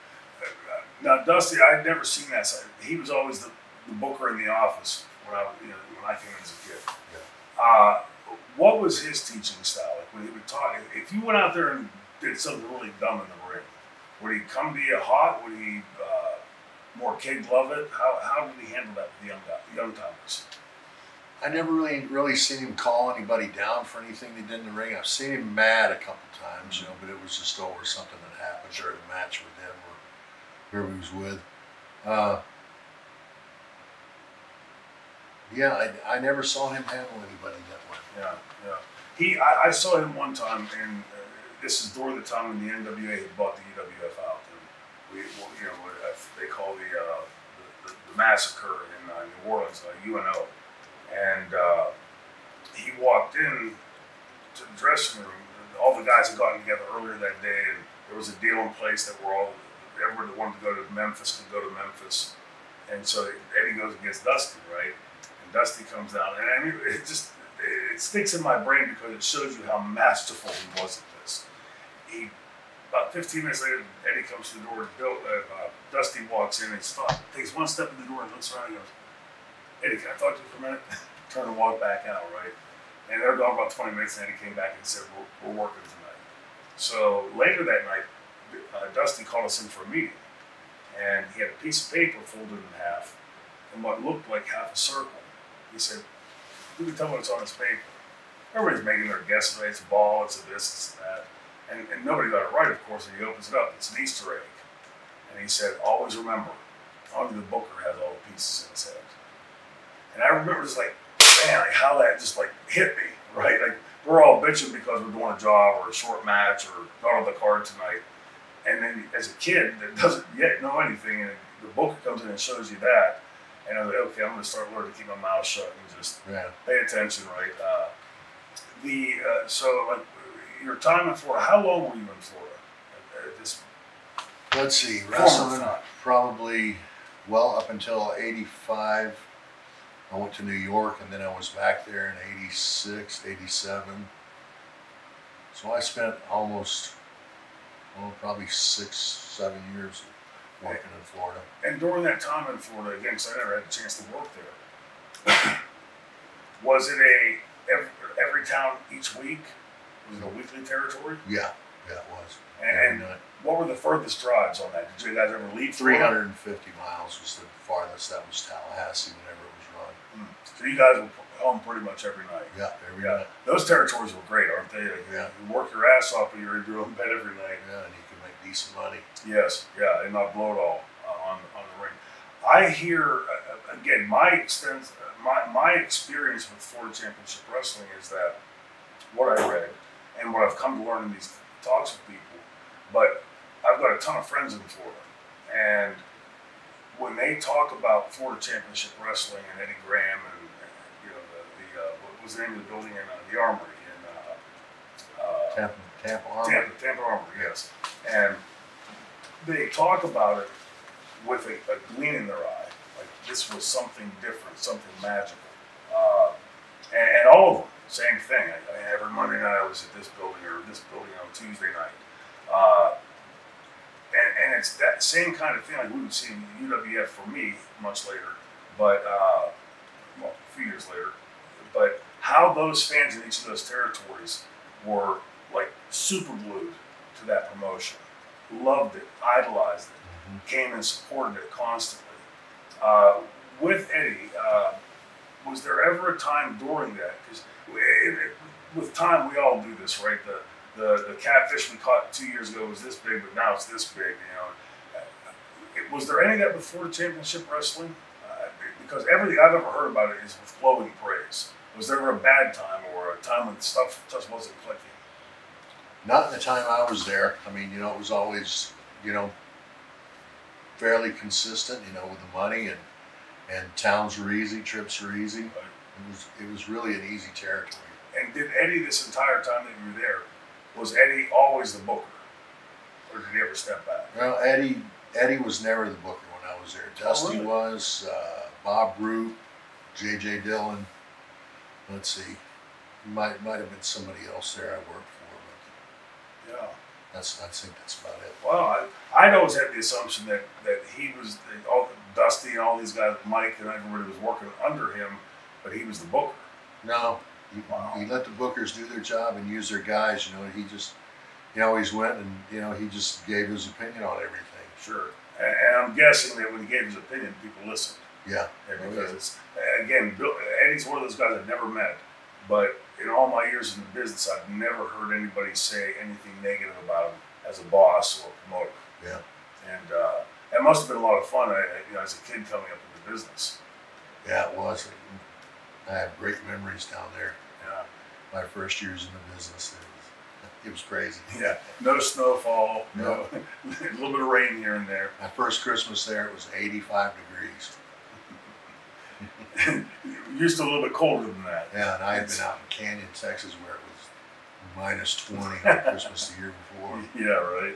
A: Now, Dusty, I'd never seen that side. He was always the, the booker in the office when I, you know, when I came in as a kid. Yeah. Uh, what was his teaching style? Like when he would talk, if you went out there and did something really dumb in the ring, would he come to you hot? Would he uh, more kid glove it? How, how did he handle that with the young guy, the young timers?
B: I never really really seen him call anybody down for anything they did in the ring. I've seen him mad a couple times, you know, but it was just over something that happened during a match with him or whoever he was with. Uh, yeah, I, I never saw him handle anybody way.
A: Yeah, yeah. He, I, I saw him one time, and uh, this is during the time when the NWA had bought the UWF out, and we, well, you know, what uh, they call the uh, the, the, the massacre in uh, New Orleans, uh, UNO, and uh, he walked in to the dressing room. All the guys had gotten together earlier that day, and there was a deal in place that we're all everybody that wanted to go to Memphis could go to Memphis, and so Eddie goes against Dusty, right? And Dusty comes down, and I mean, *laughs* it just it sticks in my brain because it shows you how masterful he was at this. He about 15 minutes later, Eddie comes to the door. Bill, uh, uh, Dusty walks in and stops, takes one step in the door and looks around and goes, "Eddie, can I talk to you for a minute?" *laughs* Turn and walk back out, right? And they're gone about 20 minutes, and Eddie came back and said, "We're, we're working tonight." So later that night, uh, Dusty called us in for a meeting, and he had a piece of paper folded in half, and what looked like half a circle. He said, "Who can tell what's on this paper?" Everybody's making their guesses. It's a ball. It's a this. It's that. And, and nobody got it right, of course. And he opens it up. It's an Easter egg. And he said, "Always remember, only the booker has all the pieces in his head." And I remember just like, man, like how that just like hit me, right? Like we're all bitching because we're doing a job or a short match or not on the card tonight. And then as a kid that doesn't yet know anything, and the booker comes in and shows you that, and I was like, okay, I'm going to start learning to keep my mouth shut and just
B: Yeah.
A: pay attention, right? Uh, the uh, so like your time in Florida. How long were you in Florida at, at this
B: Let's see, wrestling probably well up until '85. I went to New York and then I was back there in '86, '87. So I spent almost, well, probably six, seven years working in Florida.
A: And during that time in Florida, again, because I never had a chance to work there, *coughs* was it a every, every town each week? Was it a weekly territory?
B: Yeah, yeah, it was.
A: And what were the furthest drives on that? Did you guys ever leave
B: Three hundred and fifty miles was the farthest. That was Tallahassee whenever it was run.
A: Hmm. So you guys were home pretty much every night.
B: Yeah, every
A: Yeah,
B: night.
A: those territories were great, aren't they? Like,
B: Yeah.
A: You work your ass off, but you're in your own bed every night.
B: Yeah, and you can make decent money.
A: Yes, yeah, and not blow it all uh, on on the ring. I hear uh, again my expense, uh, my my experience with Florida Championship Wrestling is that what I read and what I've come to learn in these talks with people. But I've got a ton of friends in Florida, and when they talk about Florida Championship Wrestling and Eddie Graham and, and you know the, the uh, what was the name of the building in uh, the Armory in uh, uh,
B: Tampa, Tampa Armory.
A: Tampa, Tampa Armory, yes. And they talk about it with a, a gleam in their eye, like this was something different, something magical. Uh, and, and all of them, same thing. I, I, every Monday night I was at this building or this building on Tuesday night. Uh, and, and it's that same kind of thing like we would see in UWF for me much later, but uh, well, a few years later. But how those fans in each of those territories were like super glued to that promotion, loved it, idolized it,
B: Mhm.
A: came and supported it constantly. Uh, with Eddie, uh, was there ever a time during that? Because with time, we all do this, right? The, the the catfish we caught two years ago was this big, but now it's this big. You know, Uh, was there any of that before the championship wrestling? Uh, because everything I've ever heard about it is with glowing praise. Was there ever a bad time or a time when stuff just wasn't clicking?
B: Not in the time I was there. I mean, you know, it was always, you know, fairly consistent, you know, with the money and and towns were easy, trips were easy. It was it was really an easy territory.
A: And did Eddie this entire time that you were there? Was Eddie always the booker, or did he ever step back?
B: Well, Eddie Eddie was never the booker when I was there. Dusty
A: really?
B: was, uh, Bob Root, J.J. Dillon. Let's see, might might have been somebody else there I worked for,
A: Yeah.
B: but that's I think that's about it.
A: Well, I, I'd always had the assumption that, that he was the, all Dusty and all these guys, Mike and everybody was working under him, but he was the booker.
B: No, he,
A: Wow.
B: he let the bookers do their job and use their guys. You know, he just he always went and you know he just gave his opinion on everything.
A: Sure. And, and I'm guessing that when he gave his opinion, people listened.
B: Yeah,
A: And
B: Oh, yeah.
A: again, Bill, Eddie's one of those guys I've never met, but in all my years in the business, I've never heard anybody say anything negative about him as a boss or a promoter.
B: yeah.
A: And uh, that must have been a lot of fun, I, I- you know, as a kid coming up in the business.
B: Yeah, it was. I have great memories down there.
A: Yeah.
B: My first years in the business, it was, it was crazy. *laughs*
A: Yeah. No snowfall.
B: No.
A: No. *laughs* a little bit of rain here and there.
B: My first Christmas there, it was 85 degrees. *laughs*
A: Used to a little bit colder than that.
B: Yeah, and I had been out in Canyon, Texas, where it was minus 20 on Christmas the year before. *laughs*
A: Yeah, right.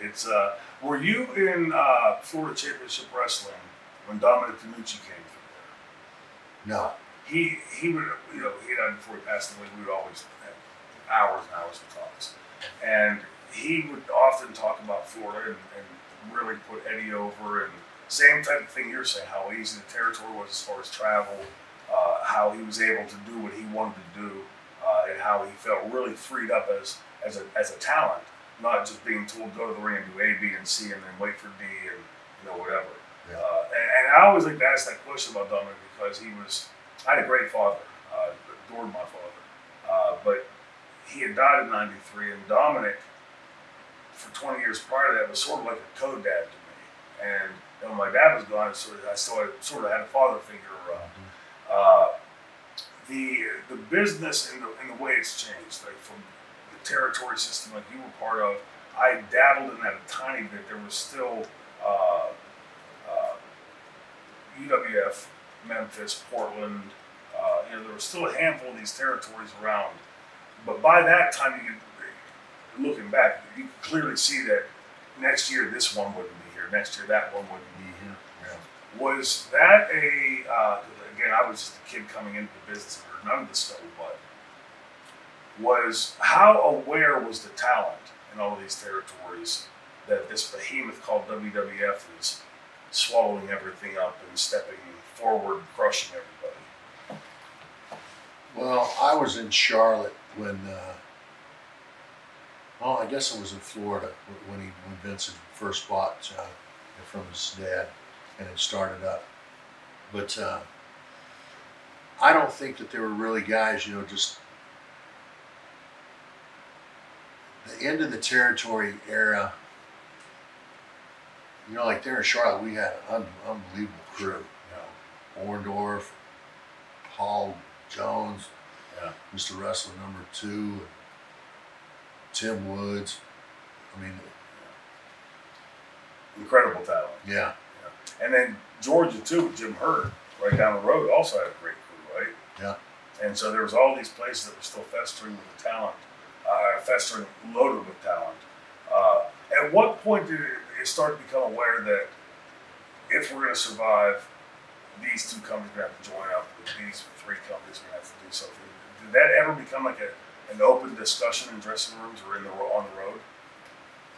A: It's uh, were you in uh, Florida Championship Wrestling when Dominic DeNucci came through there?
B: No,
A: he he would you know he died before he passed away. We would always have hours and hours of talks, and he would often talk about Florida and, and really put Eddie over and same type of thing you're saying how easy the territory was as far as travel, uh, how he was able to do what he wanted to do, uh, and how he felt really freed up as as a as a talent, not just being told go to the ring and do A, B, and C, and then wait for D and you know whatever.
B: Yeah.
A: Uh, and, and I always like to ask that question about Dominic because he was I had a great father, uh, adored my father, uh, but he had died in '93, and Dominic, for 20 years prior to that, was sort of like a co-dad to me. And you know, my dad was gone, so I still had, sort of had a father figure around. Uh, the the business and the, and the way it's changed, like from the territory system like you were part of, I dabbled in that a tiny bit. There was still uh, uh, UWF, Memphis, Portland. Uh, you know, there was still a handful of these territories around. But by that time, you could, looking back, you could clearly see that next year this one wouldn't here. Next year that one wouldn't be here.
B: yeah.
A: Was that a uh, again? I was just a kid coming into the business and heard none of this stuff, but was how aware was the talent in all of these territories that this behemoth called WWF is swallowing everything up and stepping forward, crushing everybody.
B: Well, I was in Charlotte when, uh, oh, I guess it was in Florida when he when Vince first bought uh, from his dad and it started up. But uh, I don't think that there were really guys, you know, just the end of the territory era. You know, like there in Charlotte, we had an un- unbelievable crew.
A: You know,
B: Orndorff, Paul Jones,
A: Yeah.
B: Mr. Wrestler number two, Tim Woods. I mean,
A: incredible talent.
B: yeah,
A: And then Georgia too, with Jim Hurd, right down the road, also had a great crew, right?
B: Yeah.
A: And so there was all these places that were still festering with talent, uh, festering loaded with talent. Uh, at what point did it, it start to become aware that if we're going to survive, these two companies are going to have to join up these three companies are going to have to do something? Did that ever become like a, an open discussion in dressing rooms or in the on the road?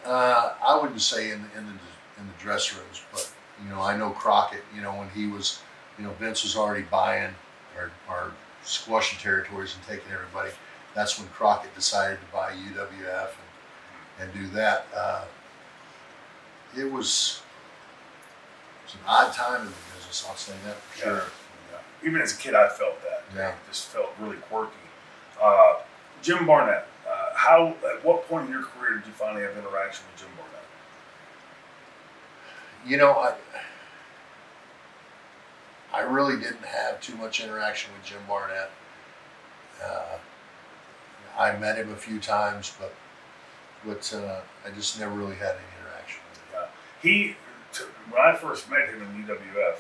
B: uh, I wouldn't say in the, in the in the dress rooms, but you know, I know Crockett. You know, when he was, you know, Vince was already buying or, or squashing territories and taking everybody. That's when Crockett decided to buy UWF and, and do that. Uh, it was it's an odd time in the business. I'll say that for sure.
A: Yeah. Even as a kid, I felt that.
B: Yeah.
A: It just felt really quirky. Uh, Jim Barnett, uh, how, at what point in your career did you finally have interaction with Jim Barnett?
B: You know, I I really didn't have too much interaction with Jim Barnett. Uh, I met him a few times, but but uh, I just never really had any interaction with him.
A: Uh, he, to, when I first met him in UWF,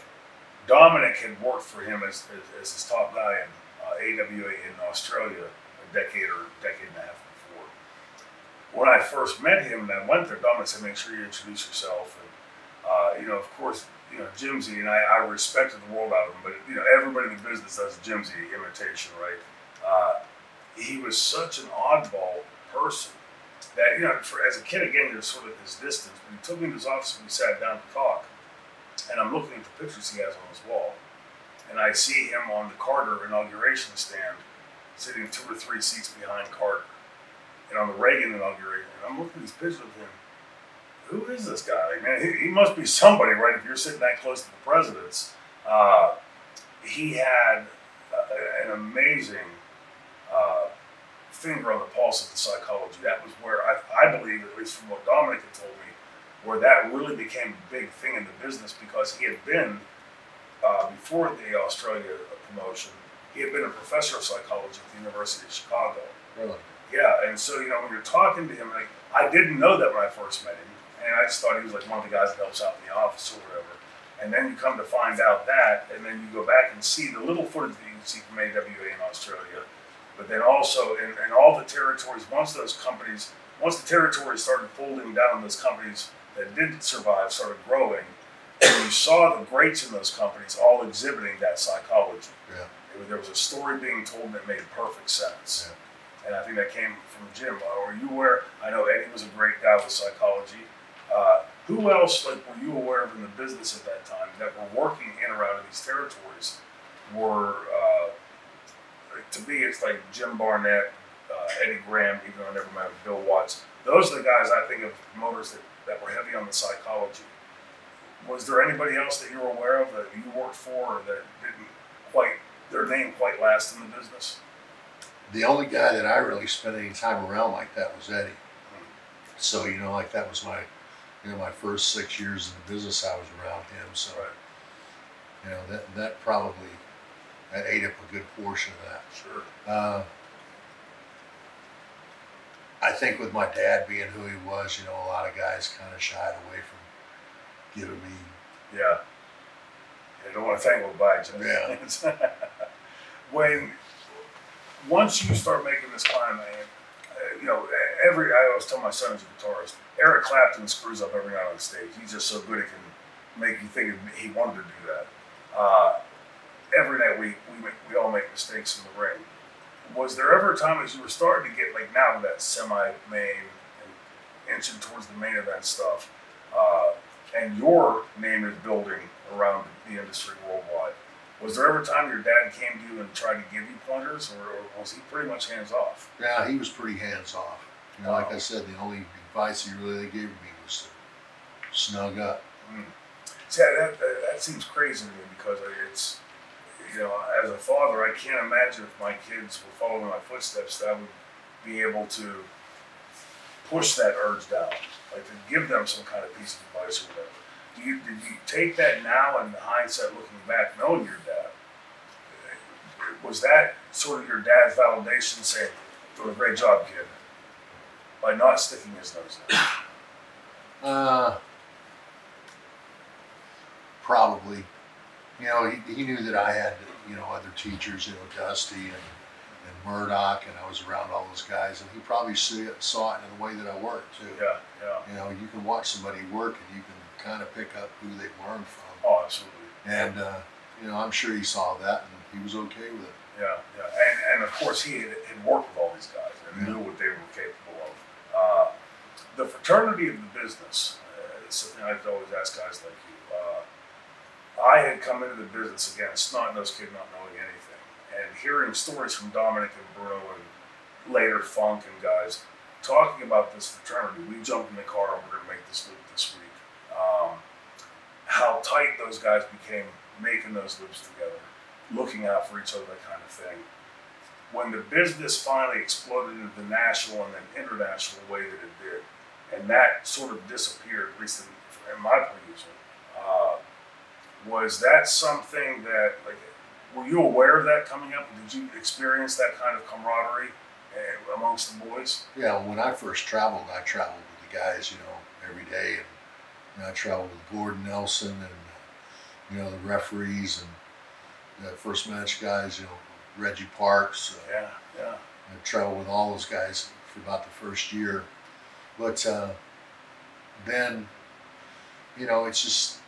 A: Dominic had worked for him as, as, as his top guy in uh, AWA in Australia decade or decade and a half before. When I first met him and I went there, Dominic said, make sure you introduce yourself. And, uh, you know, of course, you know, Jimsy and I, I respected the world out of him, but, you know, everybody in the business does Jimsy imitation, right? Uh, he was such an oddball person that, you know, for, as a kid, again, there's sort of this distance. But he took me to his office and we sat down to talk. And I'm looking at the pictures he has on his wall. And I see him on the Carter inauguration stand, sitting two or three seats behind Carter. And on the Reagan inauguration, I'm looking at these pictures of him. Who is this guy? Man, he, he must be somebody, right? If you're sitting that close to the presidents. Uh, he had uh, an amazing uh, finger on the pulse of the psychology. That was where I, I believe, at least from what Dominic had told me, where that really became a big thing in the business because he had been, uh, before the Australia promotion, he had been a professor of psychology at the University of Chicago.
B: Really?
A: Yeah, and so, you know, when you're talking to him, like, I didn't know that when I first met him, and I just thought he was like one of the guys that helps out in the office or whatever. And then you come to find out that, and then you go back and see the little footage that you can see from AWA in Australia, but then also in, in all the territories, once those companies, once the territories started folding down, those companies that didn't survive started growing, and you saw the greats in those companies all exhibiting that psychology.
B: Yeah.
A: There was a story being told that made perfect sense. And I think that came from Jim. Uh, Were you aware? I know Eddie was a great guy with psychology. Uh, who else, like, were you aware of in the business at that time that were working in or out of these territories? Were uh, to me, it's like Jim Barnett, uh, Eddie Graham, even though I never met Bill Watts. Those are the guys I think of promoters that, that were heavy on the psychology. Was there anybody else that you were aware of that you worked for or that didn't quite their name quite last in the business?
B: The only guy that I really spent any time around like that was Eddie. So you know, like that was my, you know, my first six years in the business. I was around him. So
A: Right.
B: you know that that probably that ate up a good portion of that.
A: Sure.
B: Uh, I think with my dad being who he was, you know, a lot of guys kind of shied away from giving me.
A: Yeah. I don't want to thank goodbye, Jim.
B: Yeah. *laughs*
A: when once you start making this climb, man, uh, you know, every I always tell my son as a guitarist, Eric Clapton screws up every night on stage. He's just so good he can make you think he wanted to do that. Uh, every night we we make, we all make mistakes in the ring. was there ever a time as you were starting to get like now to that semi main and inching towards the main event stuff, uh, and your name is building around the industry worldwide? Was there ever a time your dad came to you and tried to give you pointers, or, or was he pretty much hands off?
B: Yeah, he was pretty hands off. You know, like I said, the only advice he really gave me was to snug up.
A: Mm. See, that, that, that seems crazy to me because it's, you know, as a father, I can't imagine if my kids were following my footsteps that I would be able to push that urge down, like to give them some kind of piece of advice or whatever. You, did you take that now in hindsight, looking back, knowing your dad? Was that sort of your dad's validation saying, doing a great job, kid, by not sticking his nose in?
B: Uh, probably. You know, he, he knew that I had, you know, other teachers, you know, Dusty and, and Murdoch, and I was around all those guys, and he probably see it, saw it in the way that I worked too.
A: Yeah, yeah.
B: You know, you can watch somebody work and you can kind of pick up who they've learned from.
A: Oh, absolutely.
B: And, uh, you know, I'm sure he saw that and he was okay with it.
A: Yeah, yeah, and, and of course he had, had worked with all these guys and
B: Yeah.
A: knew what they were capable of. Uh, the fraternity of the business uh, is something I've always asked guys like you. Uh, I had come into the business again, a snot-nosed kid not knowing anything, and hearing stories from Dominic and Bruno and later Funk and guys talking about this fraternity. We jumped in the car and we're going to make this loop this week. Um, how tight those guys became making those loops together looking out for each other, that kind of thing. When the business finally exploded into the national and then international way that it did, and that sort of disappeared, at least in, in my perusal, uh, was that something that, like, were you aware of that coming up? Did you experience that kind of camaraderie uh, amongst the boys?
B: Yeah, when I first traveled, I traveled with the guys, you know, every day, and you know, I traveled with Gordon Nelson and you know the referees and the first match guys, you know, Reggie Parks. Uh,
A: Yeah, yeah.
B: I traveled with all those guys for about the first year, but uh, then, you know, it's just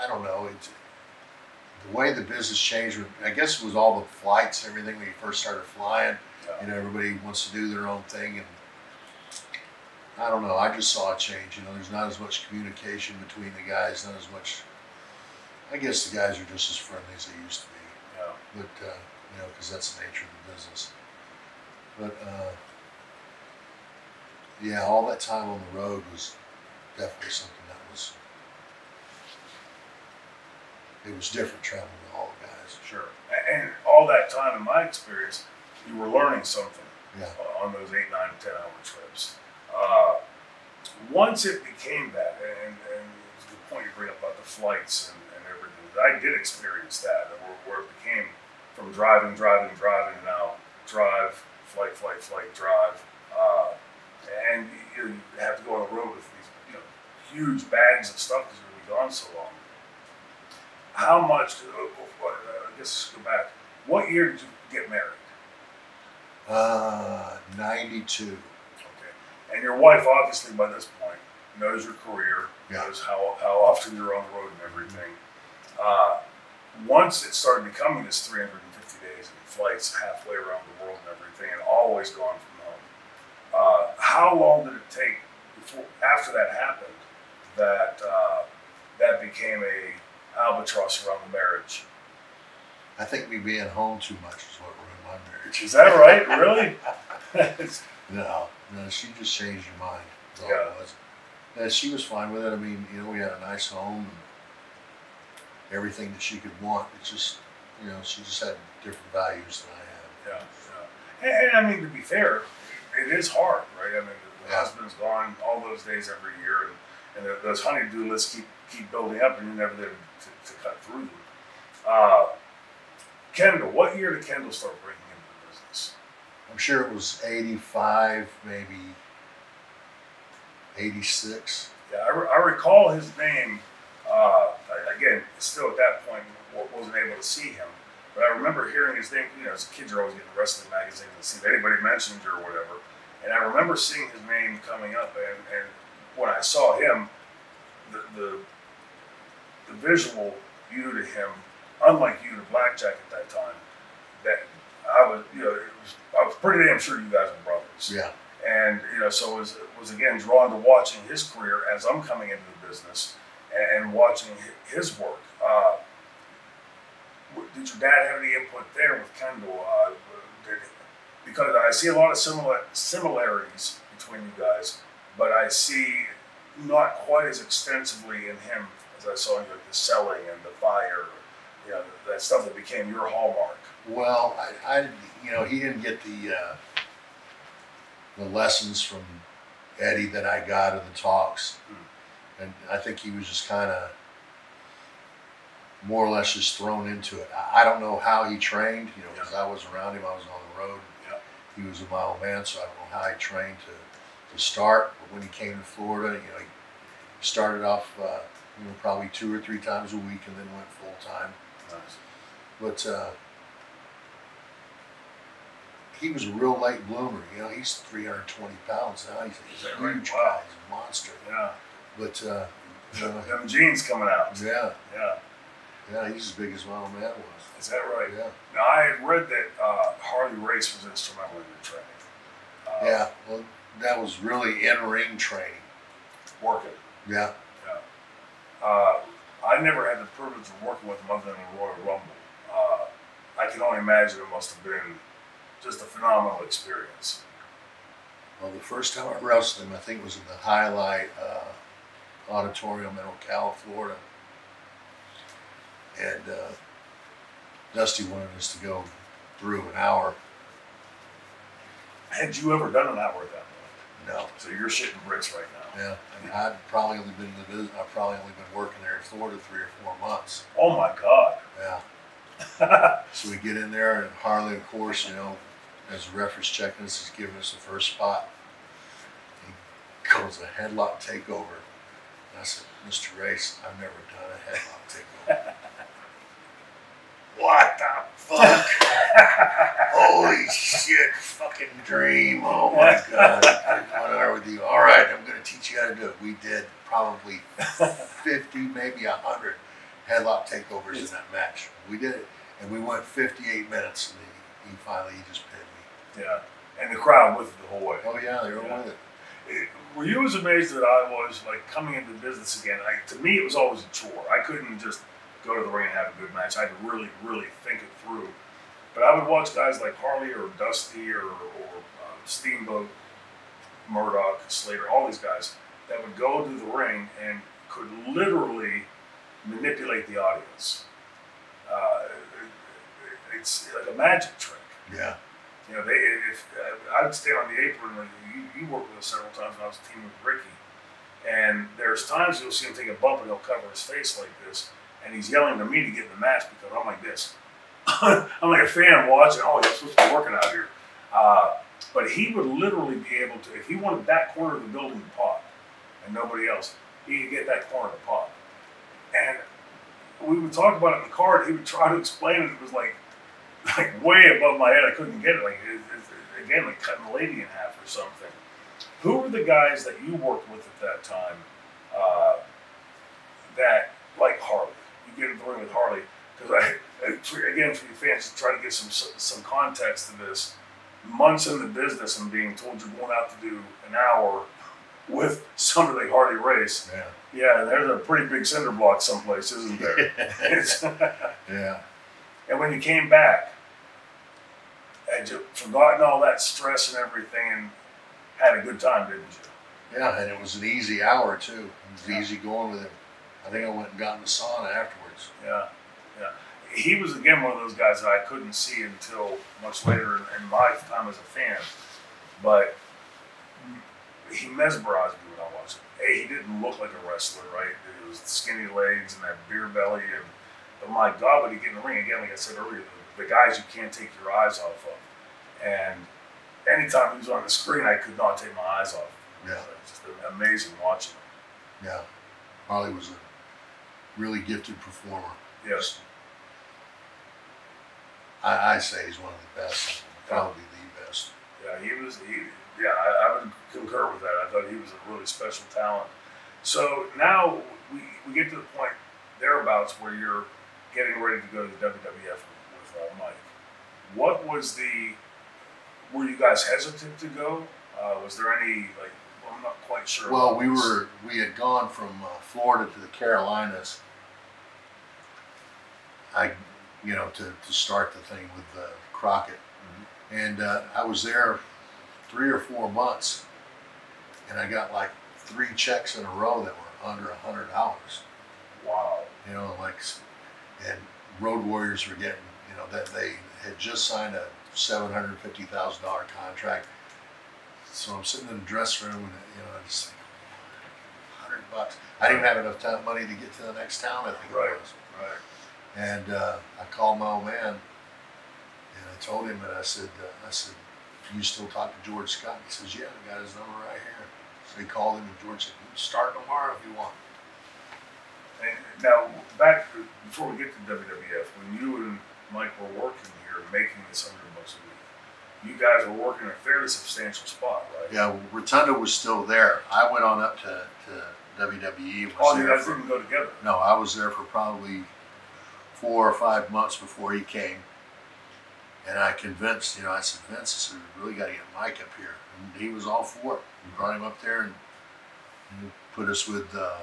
B: I don't know. It, the way the business changed, I guess it was all the flights and everything when you first started flying
A: yeah.
B: you know, everybody wants to do their own thing, and I don't know. I just saw a change. You know, there's not as much communication between the guys, not as much. I guess the guys are just as friendly as they used to be,
A: yeah.
B: but uh, you know, because that's the nature of the business. But uh, yeah, all that time on the road was definitely something that was. It was different traveling with all the guys.
A: Sure. And all that time, in my experience, you were learning something.
B: Yeah.
A: on those eight, nine, ten hour trips. Uh, once it became that, and, and the point you bring up about the flights and, and everything, I did experience that, where, where it became from driving, driving, driving, now drive, flight, flight, flight, drive. Uh, and you, you have to go on the road with these you know, huge bags of stuff because you're gone so long. How much, uh, uh, I guess, go back, what year did you get married?
B: Uh, 92.
A: And your wife, obviously, by this point, knows your career,
B: Yeah.
A: knows how, how often you're on the road and everything. Uh, once it started becoming this 350 days and flights halfway around the world and everything, and always gone from home, uh, how long did it take before, after that happened, that uh, that became a albatross around the marriage?
B: I think me being home too much is what ruined my marriage.
A: Is that right? really? *laughs*
B: No, no, she just changed her mind. All
A: Yeah.
B: it was. And she was fine with it. I mean, you know, we had a nice home and everything that she could want. It's just, you know, she just had different values than I had.
A: Yeah, yeah. And, and I mean, to be fair, it is hard, right? I mean, the
B: Yeah.
A: husband's gone all those days every year, and, and the- those honeydew lists keep keep building up, and you're never there to, to cut through them. Uh, Kendall, what year did Kendall start breaking into the business?
B: I'm sure it was 85, maybe 86.
A: Yeah, I, re- I recall his name. Uh, again, still at that point, wasn't able to see him, but I remember hearing his name. You know, as a kid, you're always getting wrestling magazines and see if anybody mentioned you or whatever. And I remember seeing his name coming up, and, and when I saw him, the, the the visual view to him, unlike you to Blackjack at that time, that I was, you know, it was, I was pretty damn sure you guys were brothers.
B: Yeah.
A: And you know, so was was again drawn to watching his career as I'm coming into the business and, and watching his work. Uh, did your dad have any input there with Kendall? Uh, did, because I see a lot of similar similarities between you guys, but I see not quite as extensively in him as I saw in like the selling and the fire, you know, that stuff that became your hallmark.
B: Well, I, I you know, he didn't get the uh, the lessons from Eddie that I got in the talks, and I think he was just kind of more or less just thrown into it. I, I don't know how he trained, you know, because I was around him. I was on the road.
A: Yeah.
B: He was a mile man, so I don't know how he trained to to start. But when he came to Florida, you know, he started off, uh, you know, probably two or three times a week, and then went full time. But uh, he was a real late bloomer. You know, he's 320 pounds now. He's
A: Is
B: a
A: that right?
B: huge
A: Wow.
B: guy. He's a monster.
A: Yeah,
B: But uh, you know,
A: them genes coming out.
B: yeah,
A: Yeah,
B: yeah, he's as big as my old man was.
A: is that right?
B: Yeah,
A: Now, I had read that uh, Harley Race was instrumental in your training. Uh,
B: yeah. Well, that was really in ring training.
A: Working.
B: Yeah,
A: Uh, I never had the privilege of working with him other than the Royal Rumble. Uh, I can only imagine it must have been just a phenomenal experience.
B: Well, the first time I wrestled him, I think was in the Highlight uh, Auditorium in Ocala, Florida. And uh, Dusty wanted us to go through an hour.
A: Had you ever done an hour at that point?
B: No,
A: So you're shitting bricks right now.
B: yeah. And I'd probably only been in the business, I've probably only been working there in Florida three or four months.
A: Oh my God.
B: Yeah. *laughs* So we get in there, and Harley, of course, you know, as the referee's checking this is giving us the first spot. He goes a headlock takeover. And I said, Mr. Race, I've never done a headlock takeover. *laughs* what the fuck? *laughs* Holy shit, fucking dream. Oh my God. What are with you? All right, I'm going to teach you how to do it. We did probably *laughs* 50, maybe 100 headlock takeovers in that match. We did it, and we went 58 minutes, and he, he finally he just pinned.
A: Yeah. And the crowd with it the whole way.
B: Oh yeah, they were
A: Yeah.
B: with it.
A: It- Were you as amazed that I was like coming into business again? Like to me, it was always a chore. I couldn't just go to the ring and have a good match. I had to really, really think it through. But I would watch guys like Harley or Dusty or, or uh, Steamboat, Murdoch, Slater, all these guys that would go to the ring and could literally manipulate the audience. Uh, it's like a magic trick.
B: Yeah,
A: You know, they if uh, I'd stand on the apron, like you, you worked with us several times when I was teaming with Ricky, and there's times you'll see him take a bump and he'll cover his face like this, and he's yelling to me to get in the match because I'm like this. *laughs* I'm like a fan watching. Oh, you're supposed to be working out here, uh, but he would literally be able to if he wanted that corner of the building to pop, and nobody else, he could get that corner to pop, and we would talk about it in the car, and he would try to explain it. It was like like way above my head. I couldn't get it. Like it, it, again, like cutting a lady in half or something. Who were the guys that you worked with at that time? Uh, that like Harley. You get in the ring with Harley because I again for you fans to try to get some some context to this. Months in the business and being told you're going out to do an hour with somebody like Harley Race.
B: yeah,
A: Yeah, there's a pretty big cinder block someplace, isn't there? *laughs*
B: Yeah. *laughs*
A: and when you came back, had you forgotten all that stress and everything and had a good time, didn't you?
B: Yeah, and it was an easy hour too. It was easy going with him. I think I went and got in the sauna afterwards.
A: Yeah, yeah. He was again one of those guys that I couldn't see until much later in, in my time as a fan, but he mesmerized me when I watched him. Hey, he didn't look like a wrestler, right? It was skinny legs and that beer belly, and but my God, when he get in the ring again, like I said earlier, the, guys you can't take your eyes off of, and anytime he was on the screen, I could not take my eyes off.
B: Yeah.
A: It's just amazing watching him.
B: Yeah, Harley was a really gifted performer.
A: Yes.
B: I, I say he's one of the best, probably the best.
A: Yeah, he was. He, yeah, I, I would concur with that. I thought he was a really special talent. So now we, we get to the point thereabouts where you're getting ready to go to the WWF uh, Mike. what was the? Were you guys hesitant to go? Uh, was there any like? Well, I'm not quite sure.
B: Well, we were we had gone from uh, Florida to the Carolinas. I, you know, to, to start the thing with uh, Crockett, and uh, I was there three or four months, and I got like three checks in a row that were under a hundred dollars.
A: Wow.
B: You know, like, and Road Warriors were getting, know, that they had just signed a seven hundred fifty thousand dollar contract. So I'm sitting in the dressing room, and you know, I just think, hundred bucks. I didn't have enough time, money to get to the next town. I think
A: Right.
B: it was.
A: Right.
B: And uh, I called my old man, and I told him, and I said, uh, I said, "Do you still talk to George Scott?" He says, "Yeah, I got his number right here." So he called him, and George said, "Start tomorrow if you want."
A: And now back before we get to WWF, when you and Mike were working here, making this hundred bucks a week, you guys were working a fairly substantial spot, right?
B: Yeah, Rotunda was still there. I went on up to, to WWE. Was
A: Oh, you guys
B: for-
A: didn't go together.
B: No, I was there for probably four or five months before he came. And I convinced, you know, I said, Vince, I said, we really got to get Mike up here. And he was all for it. We brought him up there and he put us with uh,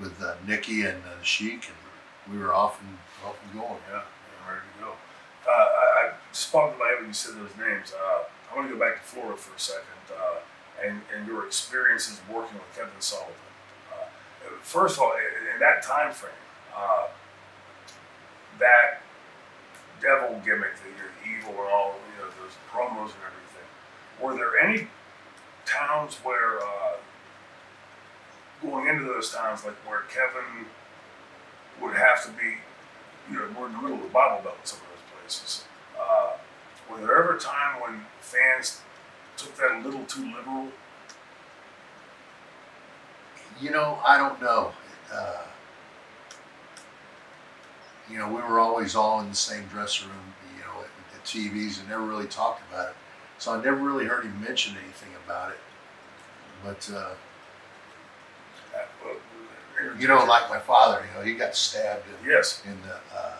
B: with uh, Nikki and uh, Sheik, and we were off and off and going.
A: Yeah, ready to go. Uh, I, I in my when you said those names. Uh, I want to go back to Florida for a second uh, and, and your experiences working with Kevin Sullivan. Uh, first of all, in, in that time frame, uh, that devil gimmick that you're evil and all, you know, those promos and everything. Were there any towns where, uh, going into those towns, like where Kevin would have to be you know, we're in the middle of the Bible Belt in some of those places. Uh, were there ever a time when fans took that a little too liberal?
B: You know, I don't know. Uh, you know, we were always all in the same dressing room, you know, at, at TVs and never really talked about it. So I never really heard him mention anything about it. But, uh, you know, like my father, you know, he got stabbed in,
A: yes,
B: in the uh,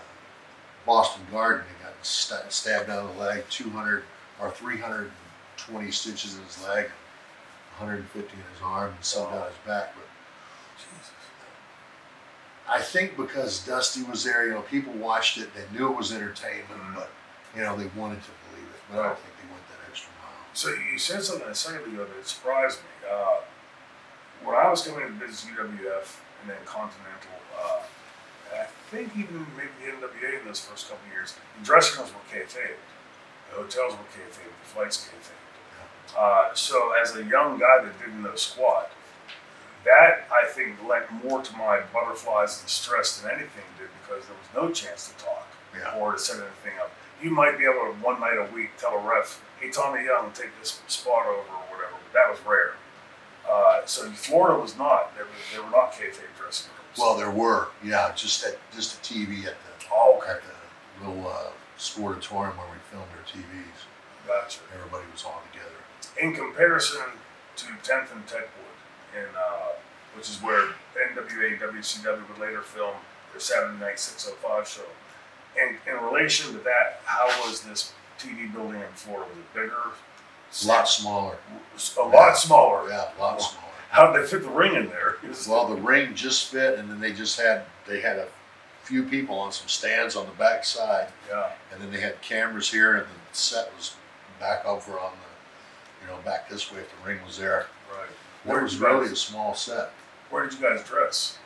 B: Boston Garden. He got sta- stabbed down the leg, 200 or 320 stitches in his leg, 150 in his arm, and some down his back. But Jesus. I think because Dusty was there, you know, people watched it. They knew it was entertainment,
A: Mhm.
B: but you know, they wanted to believe it. But I don't think they went that extra mile.
A: So you said something a second ago that surprised me. Uh, when I was coming into business UWF and then Continental, uh, I think even maybe the NWA in those first couple years, the dressing rooms were kayfabe. The hotels were kayfabe, the flights kayfabe. Uh, so as a young guy that didn't know squat, that I think lent more to my butterflies and stress than anything did because there was no chance to talk
B: Yeah.
A: or to set anything up. You might be able to one night a week tell a ref, "Hey, Tommy Young, take this spot over" or whatever, but that was rare. Uh, so Florida was not. They were, they were not kayfabe dressing rooms.
B: Well, there were, yeah, just at just a TV at the
A: oh, okay,
B: at the little uh, sportatorium where we filmed our TVs.
A: gotcha.
B: Everybody was all together.
A: in comparison to 10th and Techwood, in, uh, which is where NWA WCW would later film their Saturday Night 605 show. And in relation to that, how was this TV building in Florida? Was it bigger?
B: A lot smaller.
A: A lot smaller.
B: Yeah, a lot smaller.
A: How did they fit the ring in there?
B: Well, the ring just fit, and then they just had they had a few people on some stands on the back side,
A: yeah,
B: and then they had cameras here, and the set was back over on the, you know, back this way if the ring was there.
A: right.
B: It was really
A: guys,
B: a small set.
A: where did you guys dress?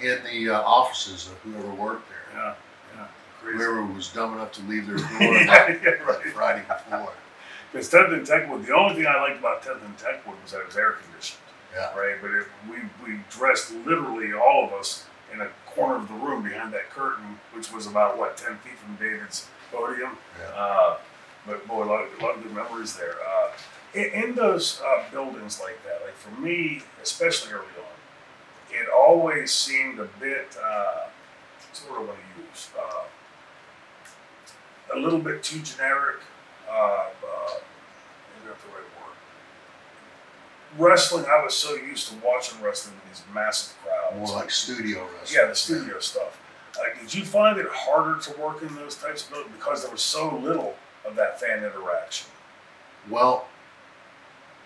B: In the uh, offices of whoever worked there,
A: Yeah, yeah. Crazy.
B: whoever was dumb enough to leave their *laughs* door
A: yeah,
B: that,
A: yeah, right.
B: Friday before. *laughs*
A: Because 10th and Techwood, the only thing I liked about 10th and Techwood was that it was air conditioned.
B: Yeah.
A: right? But it, we we dressed literally all of us in a corner of the room behind that curtain, which was about what ten feet from David's podium.
B: Yeah.
A: Uh, but boy, a lot, of, a lot of good memories there. Uh, in, in those uh, buildings like that, like for me, especially early on, it always seemed a bit. Uh, word I want to use? Uh, a little bit too generic. Uh, uh, the right word wrestling, I was so used to watching wrestling with these massive crowds.
B: More like studio wrestling.
A: yeah, the studio stuff. Uh, did you find it harder to work in those types of buildings because there was so little of that fan interaction?
B: Well,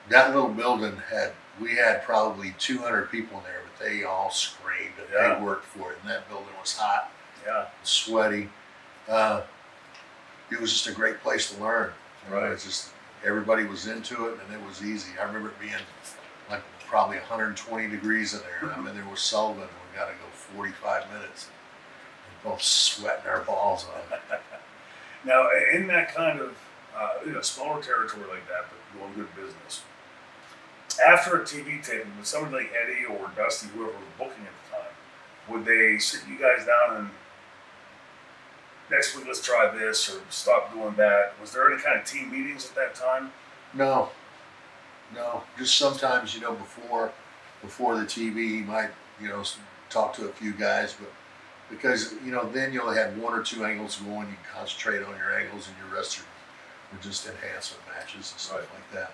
B: that little building had, we had probably two hundred people in there, but they all screamed and
A: Yeah.
B: they worked for it, and that building was hot,
A: Yeah,
B: sweaty. Uh, it was just a great place to learn. You know,
A: Right.
B: It's just, everybody was into it and it was easy. I remember it being like probably hundred and twenty degrees in there, and I'm in there with Sullivan, we gotta go forty-five minutes. We're both sweating our balls off. *laughs*
A: Now, in that kind of uh, you know smaller territory like that, but doing good business, after a TV taping, with somebody like Eddie or Dusty, whoever was booking at the time, would they sit you guys down and next week let's try this or stop doing that? Was there any kind of team meetings at that time?
B: No, no. Just sometimes, you know, before before the TV, he might, you know, talk to a few guys, but because you know, then you only had one or two angles going. You can concentrate on your angles, and your rest are, were just enhancement matches and stuff
A: Right.
B: like that.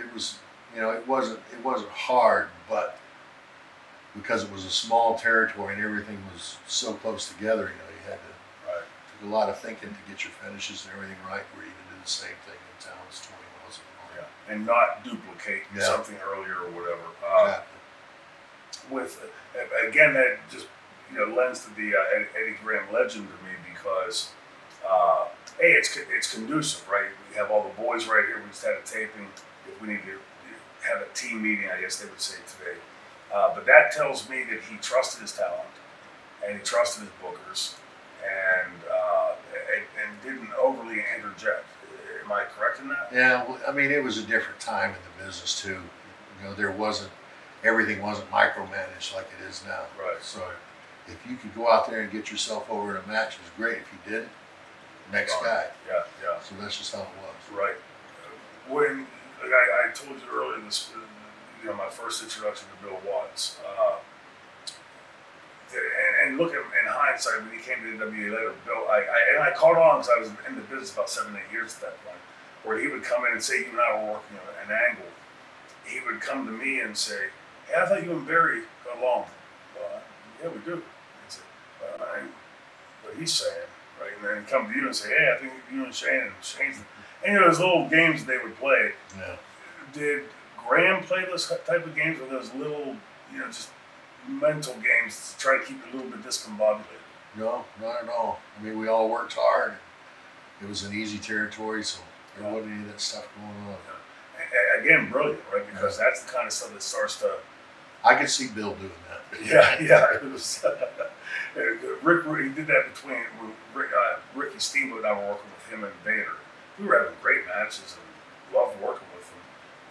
B: It was, you know, it wasn't it wasn't hard, but because it was a small territory and everything was so close together, you know, you had to a lot of thinking to get your finishes and everything right, where you can do the same thing in town as 20 miles an hour.
A: Yeah. And not duplicate
B: Yeah.
A: something earlier or whatever. Uh,
B: Exactly.
A: with uh, again that just you know lends to the uh, Eddie Graham legend to me because uh, hey it's it's conducive right we have all the boys right here we just had a taping if we need to have a team meeting I guess they would say today uh, but that tells me that he trusted his talent and he trusted his bookers and uh, and, and didn't overly interject am I correct in that
B: Yeah, well, I mean, it was a different time in the business too. You know, there wasn't everything wasn't micromanaged like it is now.
A: right
B: So if you could go out there and get yourself over in a match, it was great. If you didn't, next guy.
A: yeah yeah
B: So that's just how it was.
A: Right. When like I, I told you earlier, this you know my first introduction to Bill Watts, uh, and, and look at in hindsight when he came to the NWA later, Bill, I, I and I caught on because I was in the business about seven eight years at that point, where he would come in and say you and I were working on an angle. He would come to me and say, "Hey, I thought you and Barry got along." Well, yeah, we do. I said, well, I, what he's saying, right? And then come to you and say, "Hey, I think you and Shane and Shane's." And you know, those little games they would play.
B: Yeah.
A: Did Graham play those type of games, or those little, you know, just mental games to try to keep you a little bit discombobulated?
B: No, not at all. I mean, we all worked hard. It was an easy territory, so there wasn't any of that stuff going on.
A: A- Again, brilliant, right? Because that's the kind of stuff that starts to.
B: I could see Bill doing that. *laughs*
A: Yeah, yeah. It was, *laughs* Rick, he did that between Rick, uh, Ricky Steamboat and I were working with him and Vader. We were having great matches and loved working.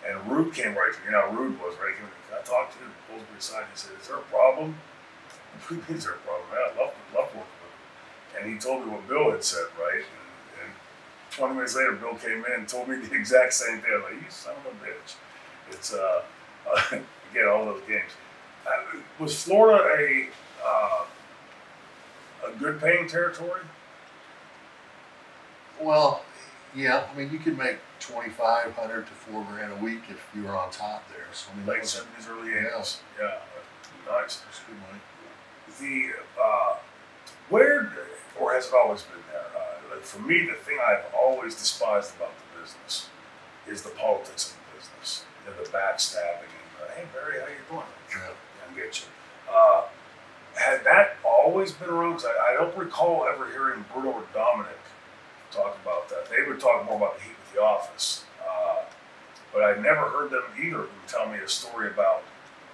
A: And Rude came right to me. You know, how Rude was right. He came, I talked to him, pulls me aside. He said, "Is there a problem?" *laughs* Is there a problem? Man, I love love working with him. And he told me what Bill had said, right? And, and 20 minutes later, Bill came in and told me *laughs* the exact same thing. I'm like, you son of a bitch. It's, uh, *laughs* again, all those games. Uh, was Florida a, uh, a good paying territory?
B: Well, yeah. I mean, you could make twenty five hundred to four grand a week if you were on top there. So I mean, that
A: Late
B: was,
A: 70s, early 80s. Yeah, nice.
B: that's good money.
A: The, uh, where, or has it always been there? Uh, like for me, the thing I've always despised about the business is the politics of the business. Know, the backstabbing and, uh, hey, Barry, how you doing?
B: Yeah.
A: and get you. Uh, had that always been around? 'Cause I, I don't recall ever hearing Bruno or Dominic talk about that. They would talk more about the heat the office. Uh, but I never heard them either of them tell me a story about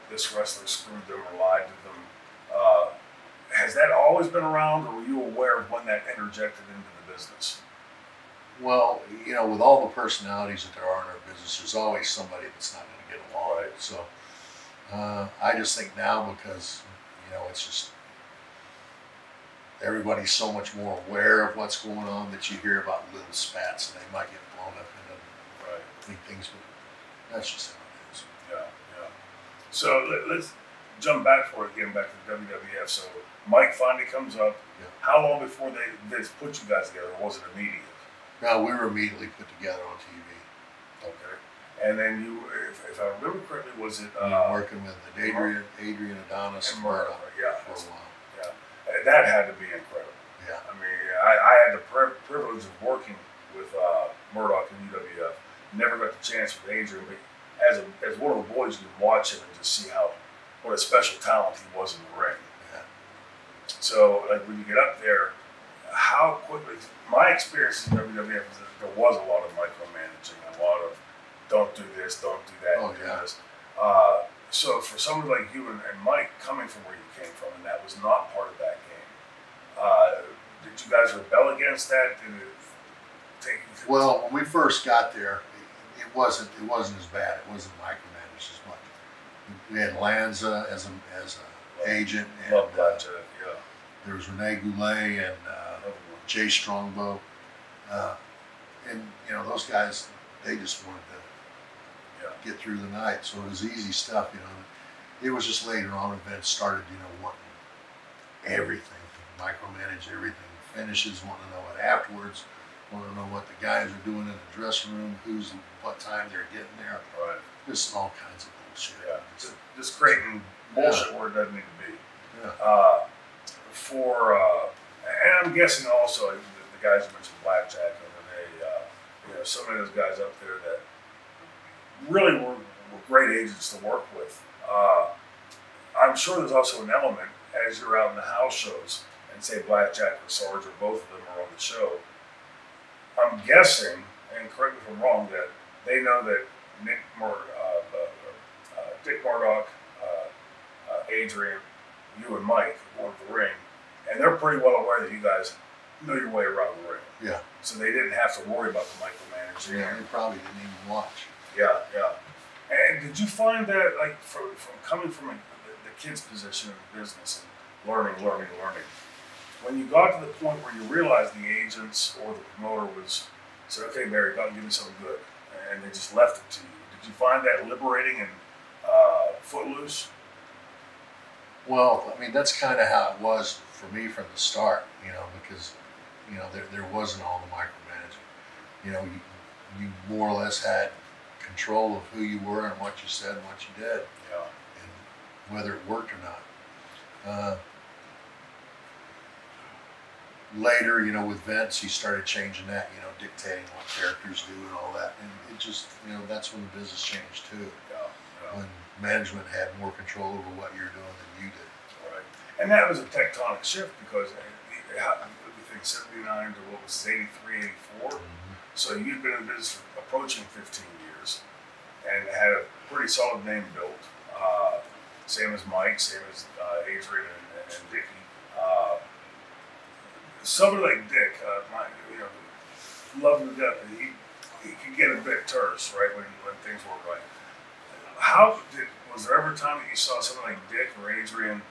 A: this wrestler screwed them or lied to them. Uh, has that always been around, or were you aware of when that interjected into the business?
B: Well, you know, with all the personalities that there are in our business, there's always somebody that's not going to get along.
A: Right.
B: So uh, I just think now because you know it's just everybody's so much more aware of what's going on that you hear about little spats and they might get blown up into
A: Right.
B: big things, but that's just how it is.
A: Yeah, yeah. So let, let's jump back for it again, back to the WWF. So Mike finally comes up.
B: Yeah.
A: How long before they, they put you guys together? Or was it immediate?
B: Now we were immediately put together on TV.
A: Okay. And then you, if, if I remember correctly, was it uh,
B: working with Adrian, Adrian Adonis,
A: and
B: and
A: Murdoch?
B: Murdoch
A: Yeah.
B: for a while.
A: yeah. That had to be incredible.
B: Yeah.
A: I mean, I, I had the pri- privilege of working with uh, Murdoch in UWF. Never got the chance with Adrian, but as a, as one of the boys, you can watch him and just see how what a special talent he was in the ring.
B: Yeah.
A: So, like when you get up there, how quickly? My experience in WWF was that there was a lot of micromanaging, a lot of don't do this, don't do that,
B: Oh,
A: do
B: yeah.
A: this. Uh, so for someone like you and, and Mike coming from where you came from, and that was not part of that game, uh, did you guys rebel against that? Did it take?
B: Well, when we first got there, it, it wasn't it wasn't as bad. It wasn't micromanaged as much. We had Lanza as a as a agent, and
A: love
B: uh,
A: that, uh, yeah.
B: there was Rene Goulet and uh, Jay Strongbow, uh, and you know those guys. They just wanted to
A: Yeah.
B: get through the night, so it was easy stuff. You know, it was just later on events started. You know, wanting everything, micromanage everything, finishes, want to know it afterwards, want to know what the guys are doing in the dressing room, who's what time they're getting there,
A: Right.
B: just all kinds of bullshit.
A: Yeah. Just, just creating bullshit where it doesn't need to be.
B: Yeah.
A: Uh, for uh, and I'm guessing also the, the guys who mentioned Blackjack and Rene, uh, you know, so many of those guys up there that really were, were great agents to work with. Uh, I'm sure there's also an element as you're out in the house shows and say Blackjack or Sarge or both of them are on the show. I'm guessing, and correct me if I'm wrong, that they know that Nick Mur- uh, uh, uh, Dick Murdoch, uh, uh, Adrian, you and Mike were the ring, and they're pretty well aware that you guys know your way around the ring.
B: Yeah.
A: So they didn't have to worry about the micromanaging.
B: Yeah, they probably didn't even watch.
A: Yeah, yeah. And did you find that, like, from, from coming from a, the, the kid's position in the business and learning, learning, learning, when you got to the point where you realized the agents or the promoter was said, "Okay, Barry, go out give me something good," and they just left it to you, did you find that liberating and uh, footloose?
B: Well, I mean, that's kind of how it was for me from the start, you know, because, you know, there, there wasn't all the micromanaging. You know, you, you more or less had control of who you were and what you said and what you did,
A: Yeah.
B: and whether it worked or not. Uh, later, you know, with Vince, he started changing that, you know, dictating what characters do and all that. And it just, you know, that's when the business changed too.
A: Yeah. yeah.
B: When management had more control over what you're doing than you did.
A: Right. And that was a tectonic shift because it, it happened, we think, 79 to what was 83, 84. So you'd been in business for approaching 15 years and had a pretty solid name built. Uh, same as Mike, same as uh, Adrian and, and, and Dickie. Uh, somebody like Dick, uh, my, you know, love him to death, he, he can get a bit terse, right, when, when things weren't right. How did, was there ever a time that you saw someone like Dick or Adrian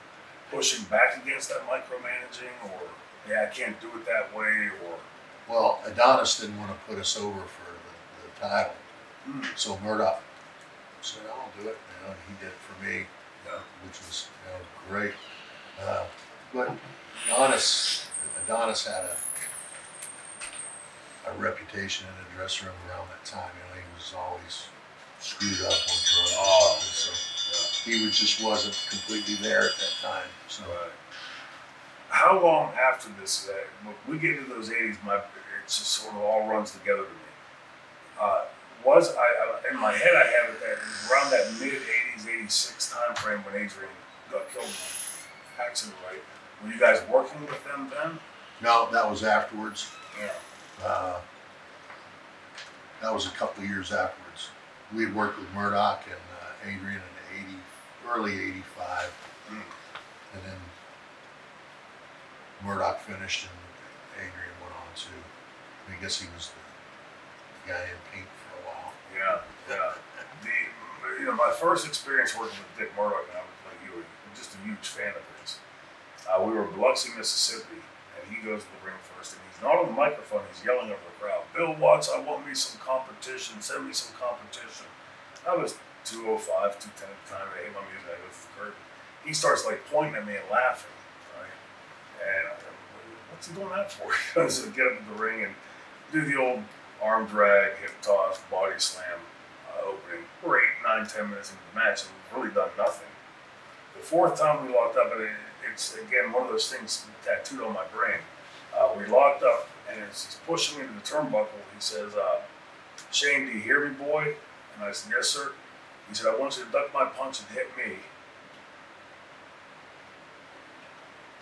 A: pushing back against that micromanaging or, yeah, I can't do it that way or,
B: Well, Adonis didn't want to put us over for the, the title,
A: hmm,
B: so Murdoch said, "I'll do it." You know, and he did it for me,
A: yeah,
B: which was you know great. Uh, but Adonis, Adonis had a a reputation in the dressing room around that time. You know, he was always screwed up on drugs or
A: Oh.
B: something. So he was just wasn't completely there at that time. So
A: Right. How long after this? Uh, when we get into those '80s, my it just sort of all runs together to me. Uh, was I, I in my head? I have it that around that mid '80s, '86 time frame when Adrian got killed in an accident. Right? Were you guys working with them then?
B: No, that was afterwards.
A: Yeah.
B: Uh, that was a couple years afterwards. We had worked with Murdoch and uh, Adrian in '80, early '85,
A: Mm.
B: and then Murdoch finished and Adrian went on to. I guess he was the guy in pink for a while.
A: Yeah, yeah. The, you know, my first experience working with Dick Murdoch, and I was like you, I'm just a huge fan of his. Uh, we were in Biloxi, Mississippi, he goes to the ring first, and he's not on the microphone. He's yelling over the crowd, "Bill Watts, I want me some competition. Send me some competition." I was 205, 210 at the time. I hate my music. I go to the curtain. He starts like pointing at me and laughing, right? And I what's he doing that for? *laughs* Goes to get up in the ring and do the old arm drag, hip toss, body slam uh, opening. We're eight, nine, ten minutes into the match, and we've really done nothing. The fourth time we locked up, and it it's again one of those things tattooed on my brain. Uh, we locked up, and as he's pushing me to the turnbuckle, he says, uh, "Shane, do you hear me, boy?" And I said, "Yes, sir." He said, "I want you to duck my punch and hit me."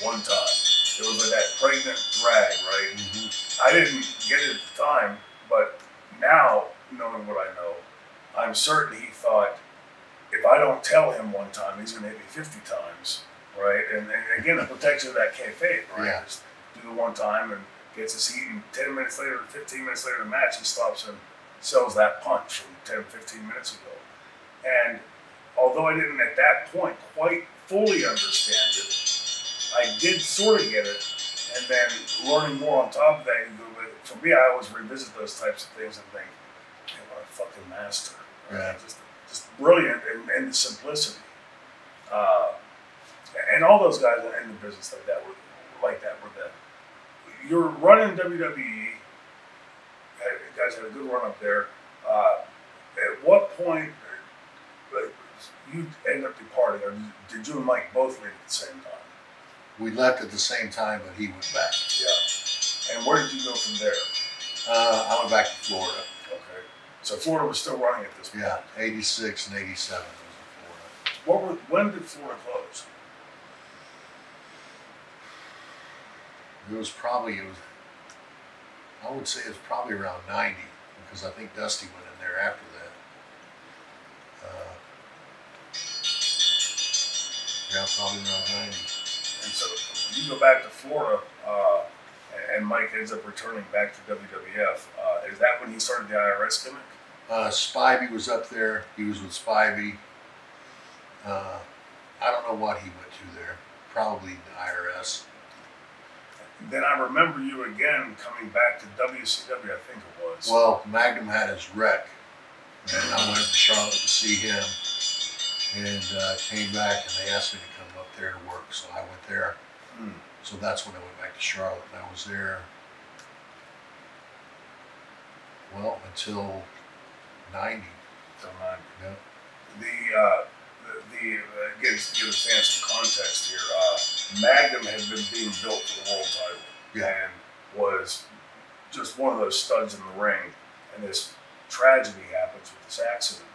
A: One time, it was like that pregnant drag, right?
B: Mm-hmm.
A: I didn't get it at the time, but now, knowing what I know, I'm certain he thought if I don't tell him one time, he's going to hit me 50 times, right? And, and again, the protection of that kayfabe, right?
B: Yeah.
A: Just do the one time and gets his heat, and 10 minutes later, 15 minutes later the match, he stops and sells that punch from 10, 15 minutes ago. And although I didn't at that point quite fully understand it, I did sort of get it. And then learning more on top of that, for me, I always revisit those types of things and think, man, what a fucking master.
B: Yeah.
A: Just, just brilliant in, in the simplicity. Uh, and all those guys in the business like that were like that were that. You're running WWE. You guys had a good run up there. Uh, at what point you end up departing, or did you and Mike both leave at the same time?
B: We left at the same time, but he went back.
A: Yeah. And where did you go from there?
B: Uh, I went back to Florida.
A: Okay. So Florida was still running at this point.
B: Yeah, 86 and 87 was in Florida.
A: What were, when did Florida close?
B: It was probably, it was, I would say it was probably around 90 because I think Dusty went in there after that. Uh, yeah, probably around 90.
A: And so when you go back to Florida, uh, and Mike ends up returning back to WWF. Uh, is that when he started the IRS gimmick?
B: Uh, Spivey was up there. He was with Spivey. Uh, I don't know what he went to there. Probably the IRS.
A: Then I remember you again coming back to WCW. I think it was.
B: Well, Magnum had his wreck, and I went to Charlotte to see him, and uh, came back, and they asked me to come up there to work, so I went there.
A: Hmm.
B: So that's when I went back to Charlotte, and I was there. Well, until '90.
A: Till nine.
B: Yeah.
A: The uh, the uh, to give the fans some context here. Uh, Magnum had been being built for the world title,
B: Yeah.
A: and was just one of those studs in the ring. And this tragedy happens with this accident.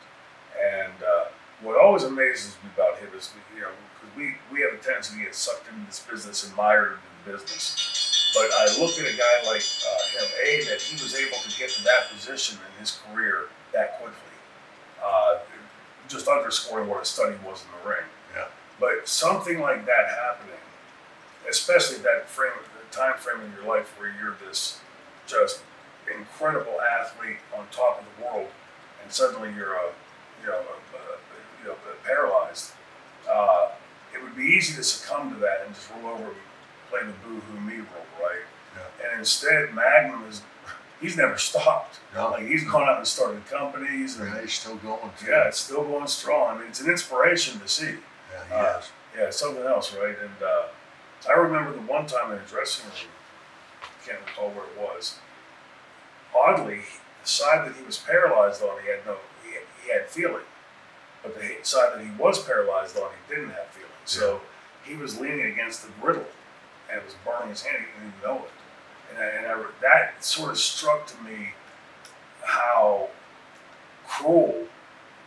A: And uh, what always amazes me about him is, you know, because we, we have a tendency to get sucked into this business and mired into the business. But I look at a guy like uh, him, A, that he was able to get to that position in his career that quickly. Uh, just underscoring what a study was in the ring.
B: Yeah.
A: But something like that happening, especially that frame, the time frame in your life where you're this just incredible athlete on top of the world, and suddenly you're a, you know, a, a, you know, paralyzed. Uh, it would be easy to succumb to that and just roll over and play the boo-hoo me role, right?
B: Yeah.
A: And instead, Magnum is, he's never stopped.
B: No.
A: Like he's gone out and started companies, and
B: Yeah, he's still going. Too.
A: yeah, it's still going strong. I mean, it's an inspiration to see.
B: Yeah, he
A: Uh,
B: is.
A: Yeah, it's something else, right? And uh, I remember the one time in a dressing room, I can't recall where it was. Oddly, the side that he was paralyzed on, he had no, he had, he had feeling, but the side that he was paralyzed on, he didn't have feeling. So he was leaning against the griddle, and it was burning his hand. He didn't even know it. And, I, and I, that sort of struck to me how cruel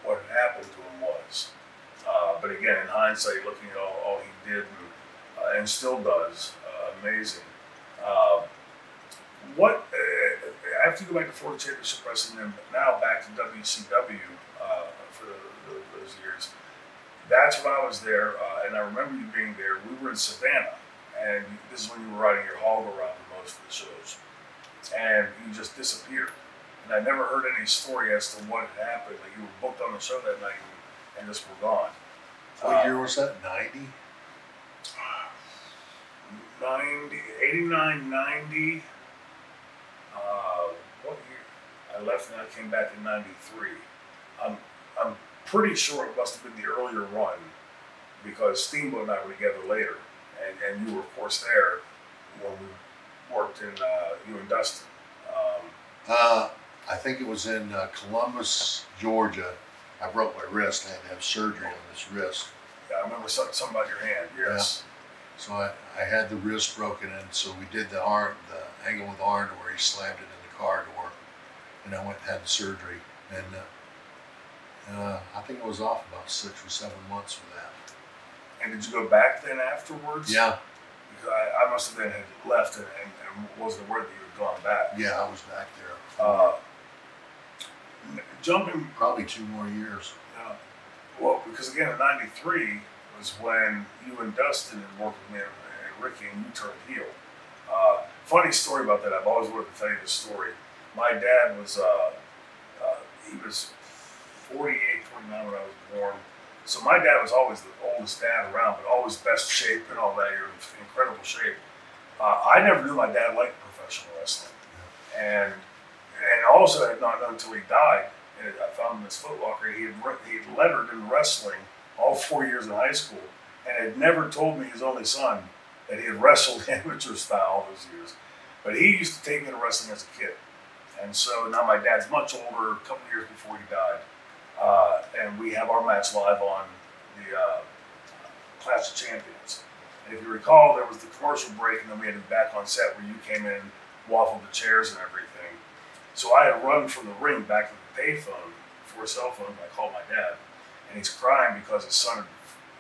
A: what had happened to him was. Uh, but again, in hindsight, looking at all, all he did and, uh, and still does, uh, amazing. Uh, what uh, after you go back to Florida Championship Wrestling, and now back to WCW uh, for the, the, those years. That's when I was there, uh, and I remember you being there. We were in Savannah, and this is when you were riding your hog around to most of the shows, and you just disappeared. And I never heard any story as to what happened. Like you were booked on the show that night and, just were gone.
B: What
A: Uh,
B: year was that? 90?
A: 90, 89, 90. Uh, what year? I left and I came back in 93. I'm, I'm pretty sure it must have been the earlier run because Steamboat and I were together later. And, and you were, of course, there when we worked in, uh, you and Dustin. Um,
B: Uh, I think it was in uh, Columbus, Georgia. I broke my wrist. I had to have surgery on this wrist.
A: yeah, I remember something, something about your hand, yes.
B: So I, I had the wrist broken, and so we did the arm, the angle with arm to where he slammed it in the car door, and I went and had the surgery, and uh, uh, I think I was off about six or seven months for that.
A: And did you go back then afterwards?
B: Yeah,
A: I, I must have then had left and, and, and wasn't aware that you had gone back.
B: yeah, I was back there.
A: Uh, jumping,
B: Probably two more years.
A: uh, well, because again in '93 was when you and Dustin had worked with me and, and Ricky and you turned heel. Uh, funny story about that. I've always wanted to tell you this story. My dad was uh, uh, he was 48, 49 when I was born. So my dad was always the oldest dad around, but always best shape and all that. You're in incredible shape. Uh, I never knew my dad liked professional wrestling, and and also had not known until he died. And I found him in his footlocker. He had he had lettered in wrestling all four years in high school, and had never told me his only son that he had wrestled *laughs* amateur style all those years. But he used to take me to wrestling as a kid, and so now my dad's much older, a couple years before he died, uh, and we have our match live on the uh, Clash of Champions. And if you recall, there was the commercial break, and then we had it back on set where you came in, waffled the chairs and everything. So I had run from the ring back to the payphone for a cell phone. I called my dad, and he's crying because his son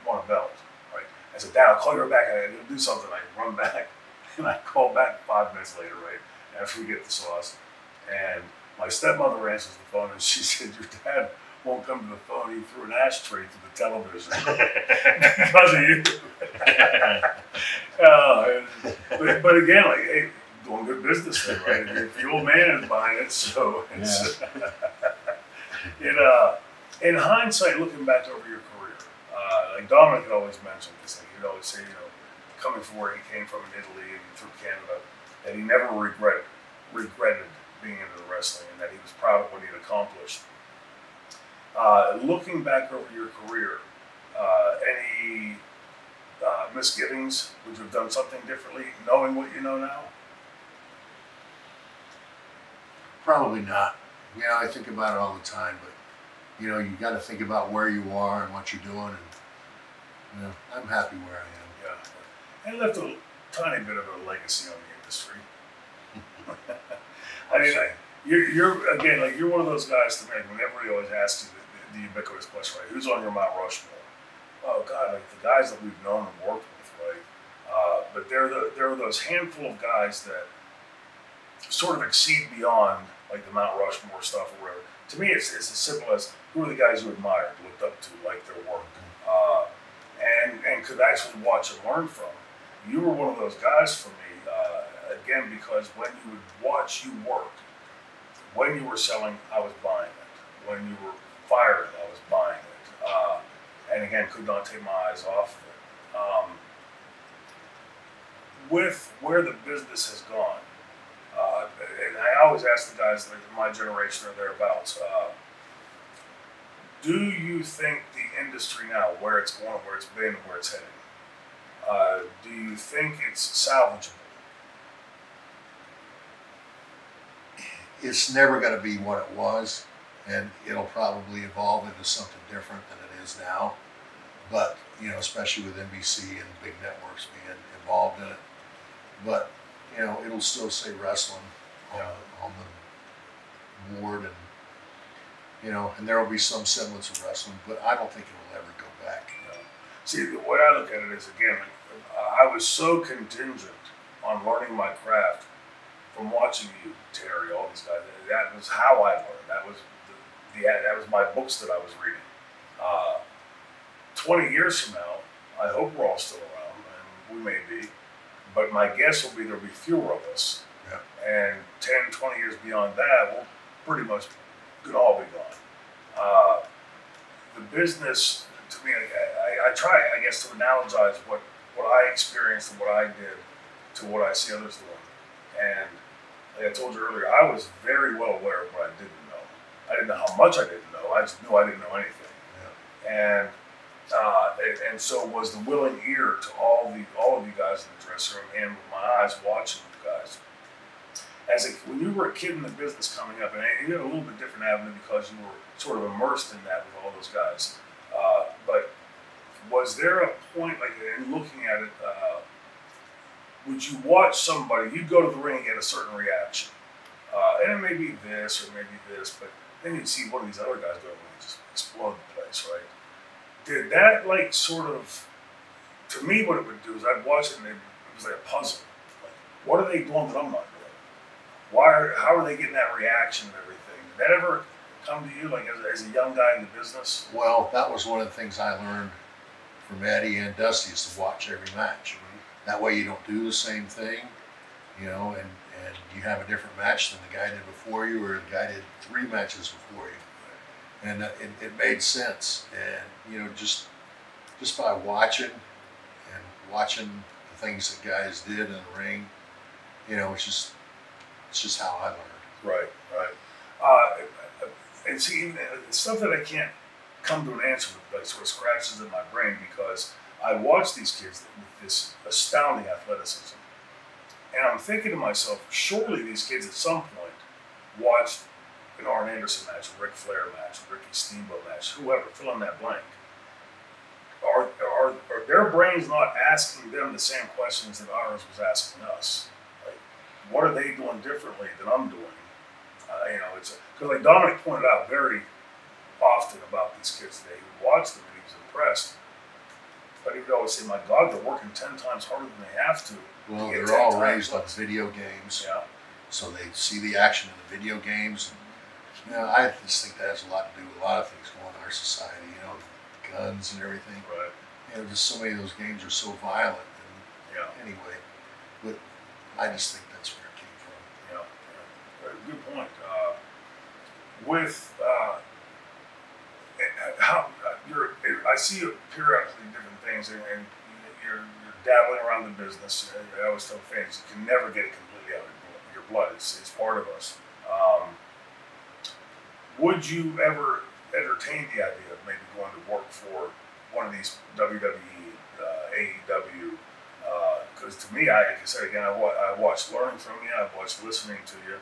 A: won a belt. Right? I said, Dad, I'll call you back. I gotta do something. I run back, *laughs* and I call back five minutes later, right after we get the sauce, and my stepmother answers the phone, and she *laughs* said, Your dad won't come to the phone. He threw an ashtray to the television because of you. Uh, but, but again, like, hey, doing good business then, right? If the old man is buying it, so it's, it, *laughs* uh, in hindsight, looking back over your career, uh, like Dominic had always mentioned this, like he'd always say, you know, coming from where he came from in Italy and through Canada, that he never regretted, regretted being into the wrestling and that he was proud of what he had accomplished. Uh, looking back over your career, uh, any uh, misgivings? Would you have done something differently, knowing what you know now?
B: Probably not. You know, I think about it all the time, but you know, you got to think about where you are and what you're doing, and you know, I'm happy where I am.
A: Yeah, and left a tiny bit of a legacy on the industry. *laughs* I mean, I, you're, you're again like you're one of those guys to me. When everybody always asks you the, ubiquitous question, right? Who's on your Mount Rushmore? Oh God, like the guys that we've known and worked with, right? Uh, but they're the there are those handful of guys that sort of exceed beyond like the Mount Rushmore stuff or whatever. To me, it's, it's as simple as who are the guys you admired, looked up to, liked their work, uh, and and could actually watch and learn from. You were one of those guys for me, uh, again, because when you would watch you work, when you were selling, I was buying it. When you were firing, I was buying it. Uh, and again, could not take my eyes off of it. Um, with where the business has gone, uh, and I always ask the guys like my generation or thereabouts, uh, do you think the industry now, where it's going, where it's been, where it's heading, uh, do you think it's salvageable?
B: It's never going to be what it was, and it'll probably evolve into something different than it is now. But you know, especially with NBC and big networks being involved in it, but you know, it'll still say wrestling on, the, on the board, and you know, and there will be some semblance of wrestling, but I don't think it will ever go back.
A: See, the way I look at it is again, I was so contingent on learning my craft from watching you, Terry, all these guys. That was how I learned. That was the, that was my books that I was reading. Uh, Twenty years from now, I hope we're all still around, and we may be. But my guess will be there'll be fewer of us.
B: Yeah.
A: And 10, 20 years beyond that, we'll pretty much could all be gone. Uh, the business, to me, I, I, I try, I guess, to analogize what, what I experienced and what I did to what I see others doing. And like I told you earlier, I was very well aware of what I didn't. I didn't know how much I didn't know. I just knew I didn't know anything. And uh, and, and so was the willing ear to all the all of you guys in the dressing room, and with my eyes watching you guys. As a, when you were a kid in the business coming up, and you had a little bit different avenue because you were sort of immersed in that with all those guys. Uh, but was there a point, like in looking at it, uh, would you watch somebody? You'd go to the ring and get a certain reaction, uh, and it may be this or maybe this, but then you'd see one of these other guys go and just explode the place, right? Did that like sort of? To me, what it would do is I'd watch it and it, it was like a puzzle. Like, what are they doing that I'm not doing? Why? Are, how are they getting that reaction and everything? Did that ever come to you, like as, as a young guy in the business?
B: Well, that was one of the things I learned from Eddie and Dusty is to watch every match. That way you don't do the same thing, you know, and, and you have a different match than the guy did before you or the guy did three matches before you. And uh, it, it made sense. And, you know, just just by watching and watching the things that guys did in the ring, you know, it's just it's just how I learned.
A: Right, right. Uh, and see, it's stuff that I can't come to an answer with, but it sort of scratches in my brain because I watch these kids with this astounding athleticism. And I'm thinking to myself, surely these kids at some point watched an Arn Anderson match, a Ric Flair match, a Ricky Steamboat match, whoever, fill in that blank. Are, are, are their brains not asking them the same questions that ours was asking us? Like, what are they doing differently than I'm doing? Uh, you know, it's because like Dominic pointed out very often about these kids today. He watched them and he was impressed. But he would always say, "My God, they're working ten times harder than they have to."
B: Well, they're
A: 10
B: all raised on video games,
A: Yeah,
B: so they see the action in the video games. And, you know, I just think that has a lot to do with a lot of things going on in our society. You know, guns and everything.
A: right.
B: You know, just so many of those games are so violent. And
A: Yeah,
B: anyway, but I just think that's where it came from.
A: yeah. yeah. Good point. Uh, with uh, eh, how uh, you're, I see you periodically different things, and, you're dabbling around the business. I always tell fans, you can never get it completely out of your blood. It's, it's part of us. Um, would you ever entertain the idea of maybe going to work for one of these WWE, uh, AEW? Because to me, I, like I said again, I, wa- I watched learning from you, I watched listening to you,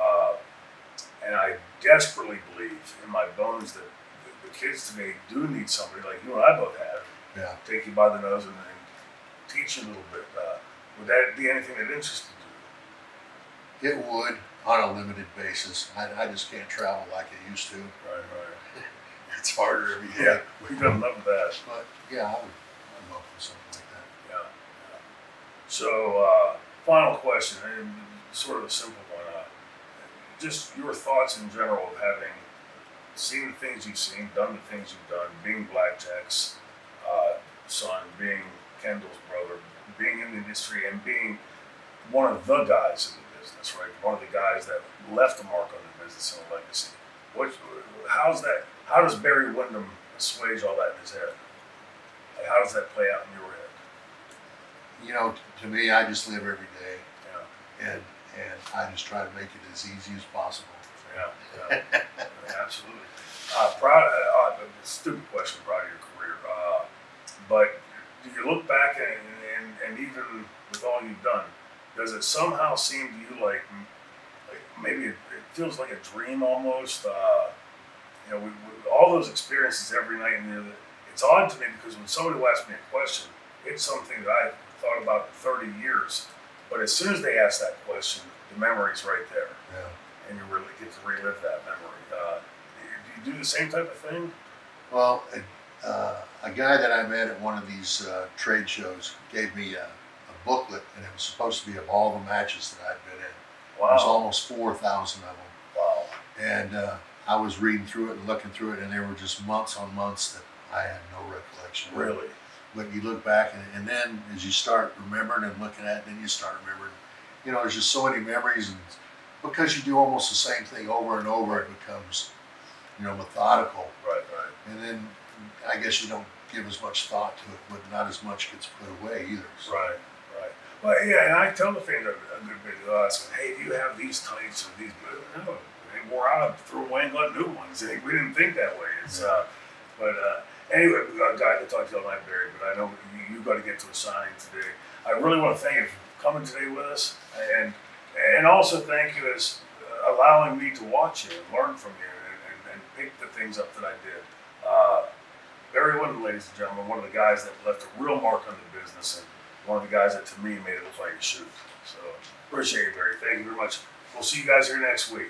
A: uh, and I desperately believe in my bones that the, the kids today do need somebody like you and I both have,
B: Yeah.
A: take you by the nose and teach a little bit. Uh, would that be anything that interested you?
B: It would on a limited basis. I, I just can't travel like I used to.
A: Right, right. *laughs*
B: It's harder every
A: Yeah, we've done love that.
B: But yeah, I would, I'd love for something like that.
A: Yeah. yeah. So, uh, final question, and sort of a simple one. Uh, just your thoughts in general of having seen the things you've seen, done the things you've done, being Blackjack's uh, son, being Kendall's brother, being in the industry, and being one of the guys in the business, right? One of the guys that left a mark on the business and a legacy. What, how's that? How does Barry Windham assuage all that in his head? Like, how does that play out in your head?
B: You know, to me, I just live every day,
A: Yeah.
B: and and I just try to make it as easy as possible.
A: Yeah, yeah, yeah, absolutely. Uh, proud, uh, uh, stupid question, proud of your career. Uh, but do you look back and, and, and even with all you've done, does it somehow seem to you like, like maybe it, it feels like a dream almost? Uh, you know, we, we, all those experiences every night, and you know, it's odd to me because when somebody will ask me a question, it's something that I thought about in 30 years. But as soon as they ask that question, the memory's right there
B: Yeah.
A: and you really get to relive that memory. Uh, do you do the same type of thing?
B: Well, a, uh, a guy that I met at one of these uh, trade shows gave me a, a booklet, and it was supposed to be of all the matches that I'd been in.
A: Wow.
B: There's almost four thousand of them,
A: Wow.
B: and uh, I was reading through it and looking through it, and there were just months on months that I had no recollection.
A: Really?
B: But you look back, and, and then as you start remembering and looking at it, then you start remembering. You know, there's just so many memories, and because you do almost the same thing over and over, it becomes, you know, methodical.
A: Right, right.
B: And then I guess you don't give as much thought to it, but not as much gets put away either. So,
A: Right, right. Well, yeah, and I tell the fans a, good bit of us, hey, do you have these tights or these? boots? No, they wore out, threw away and got new ones. Hey, We didn't think that way. It's, uh, but uh, anyway, we got a guy to talk to all night, Barry, but I know you, you got to get to a signing today. I really want to thank you for coming today with us, and and also thank you as uh, allowing me to watch you and learn from you and, and, and pick the things up that I did. Uh, Barry Windham, ladies and gentlemen, one of the guys that left a real mark on the business. And one of the guys that to me made it look like a shoot. So appreciate it, Barry. Thank you very much. We'll see you guys here next week.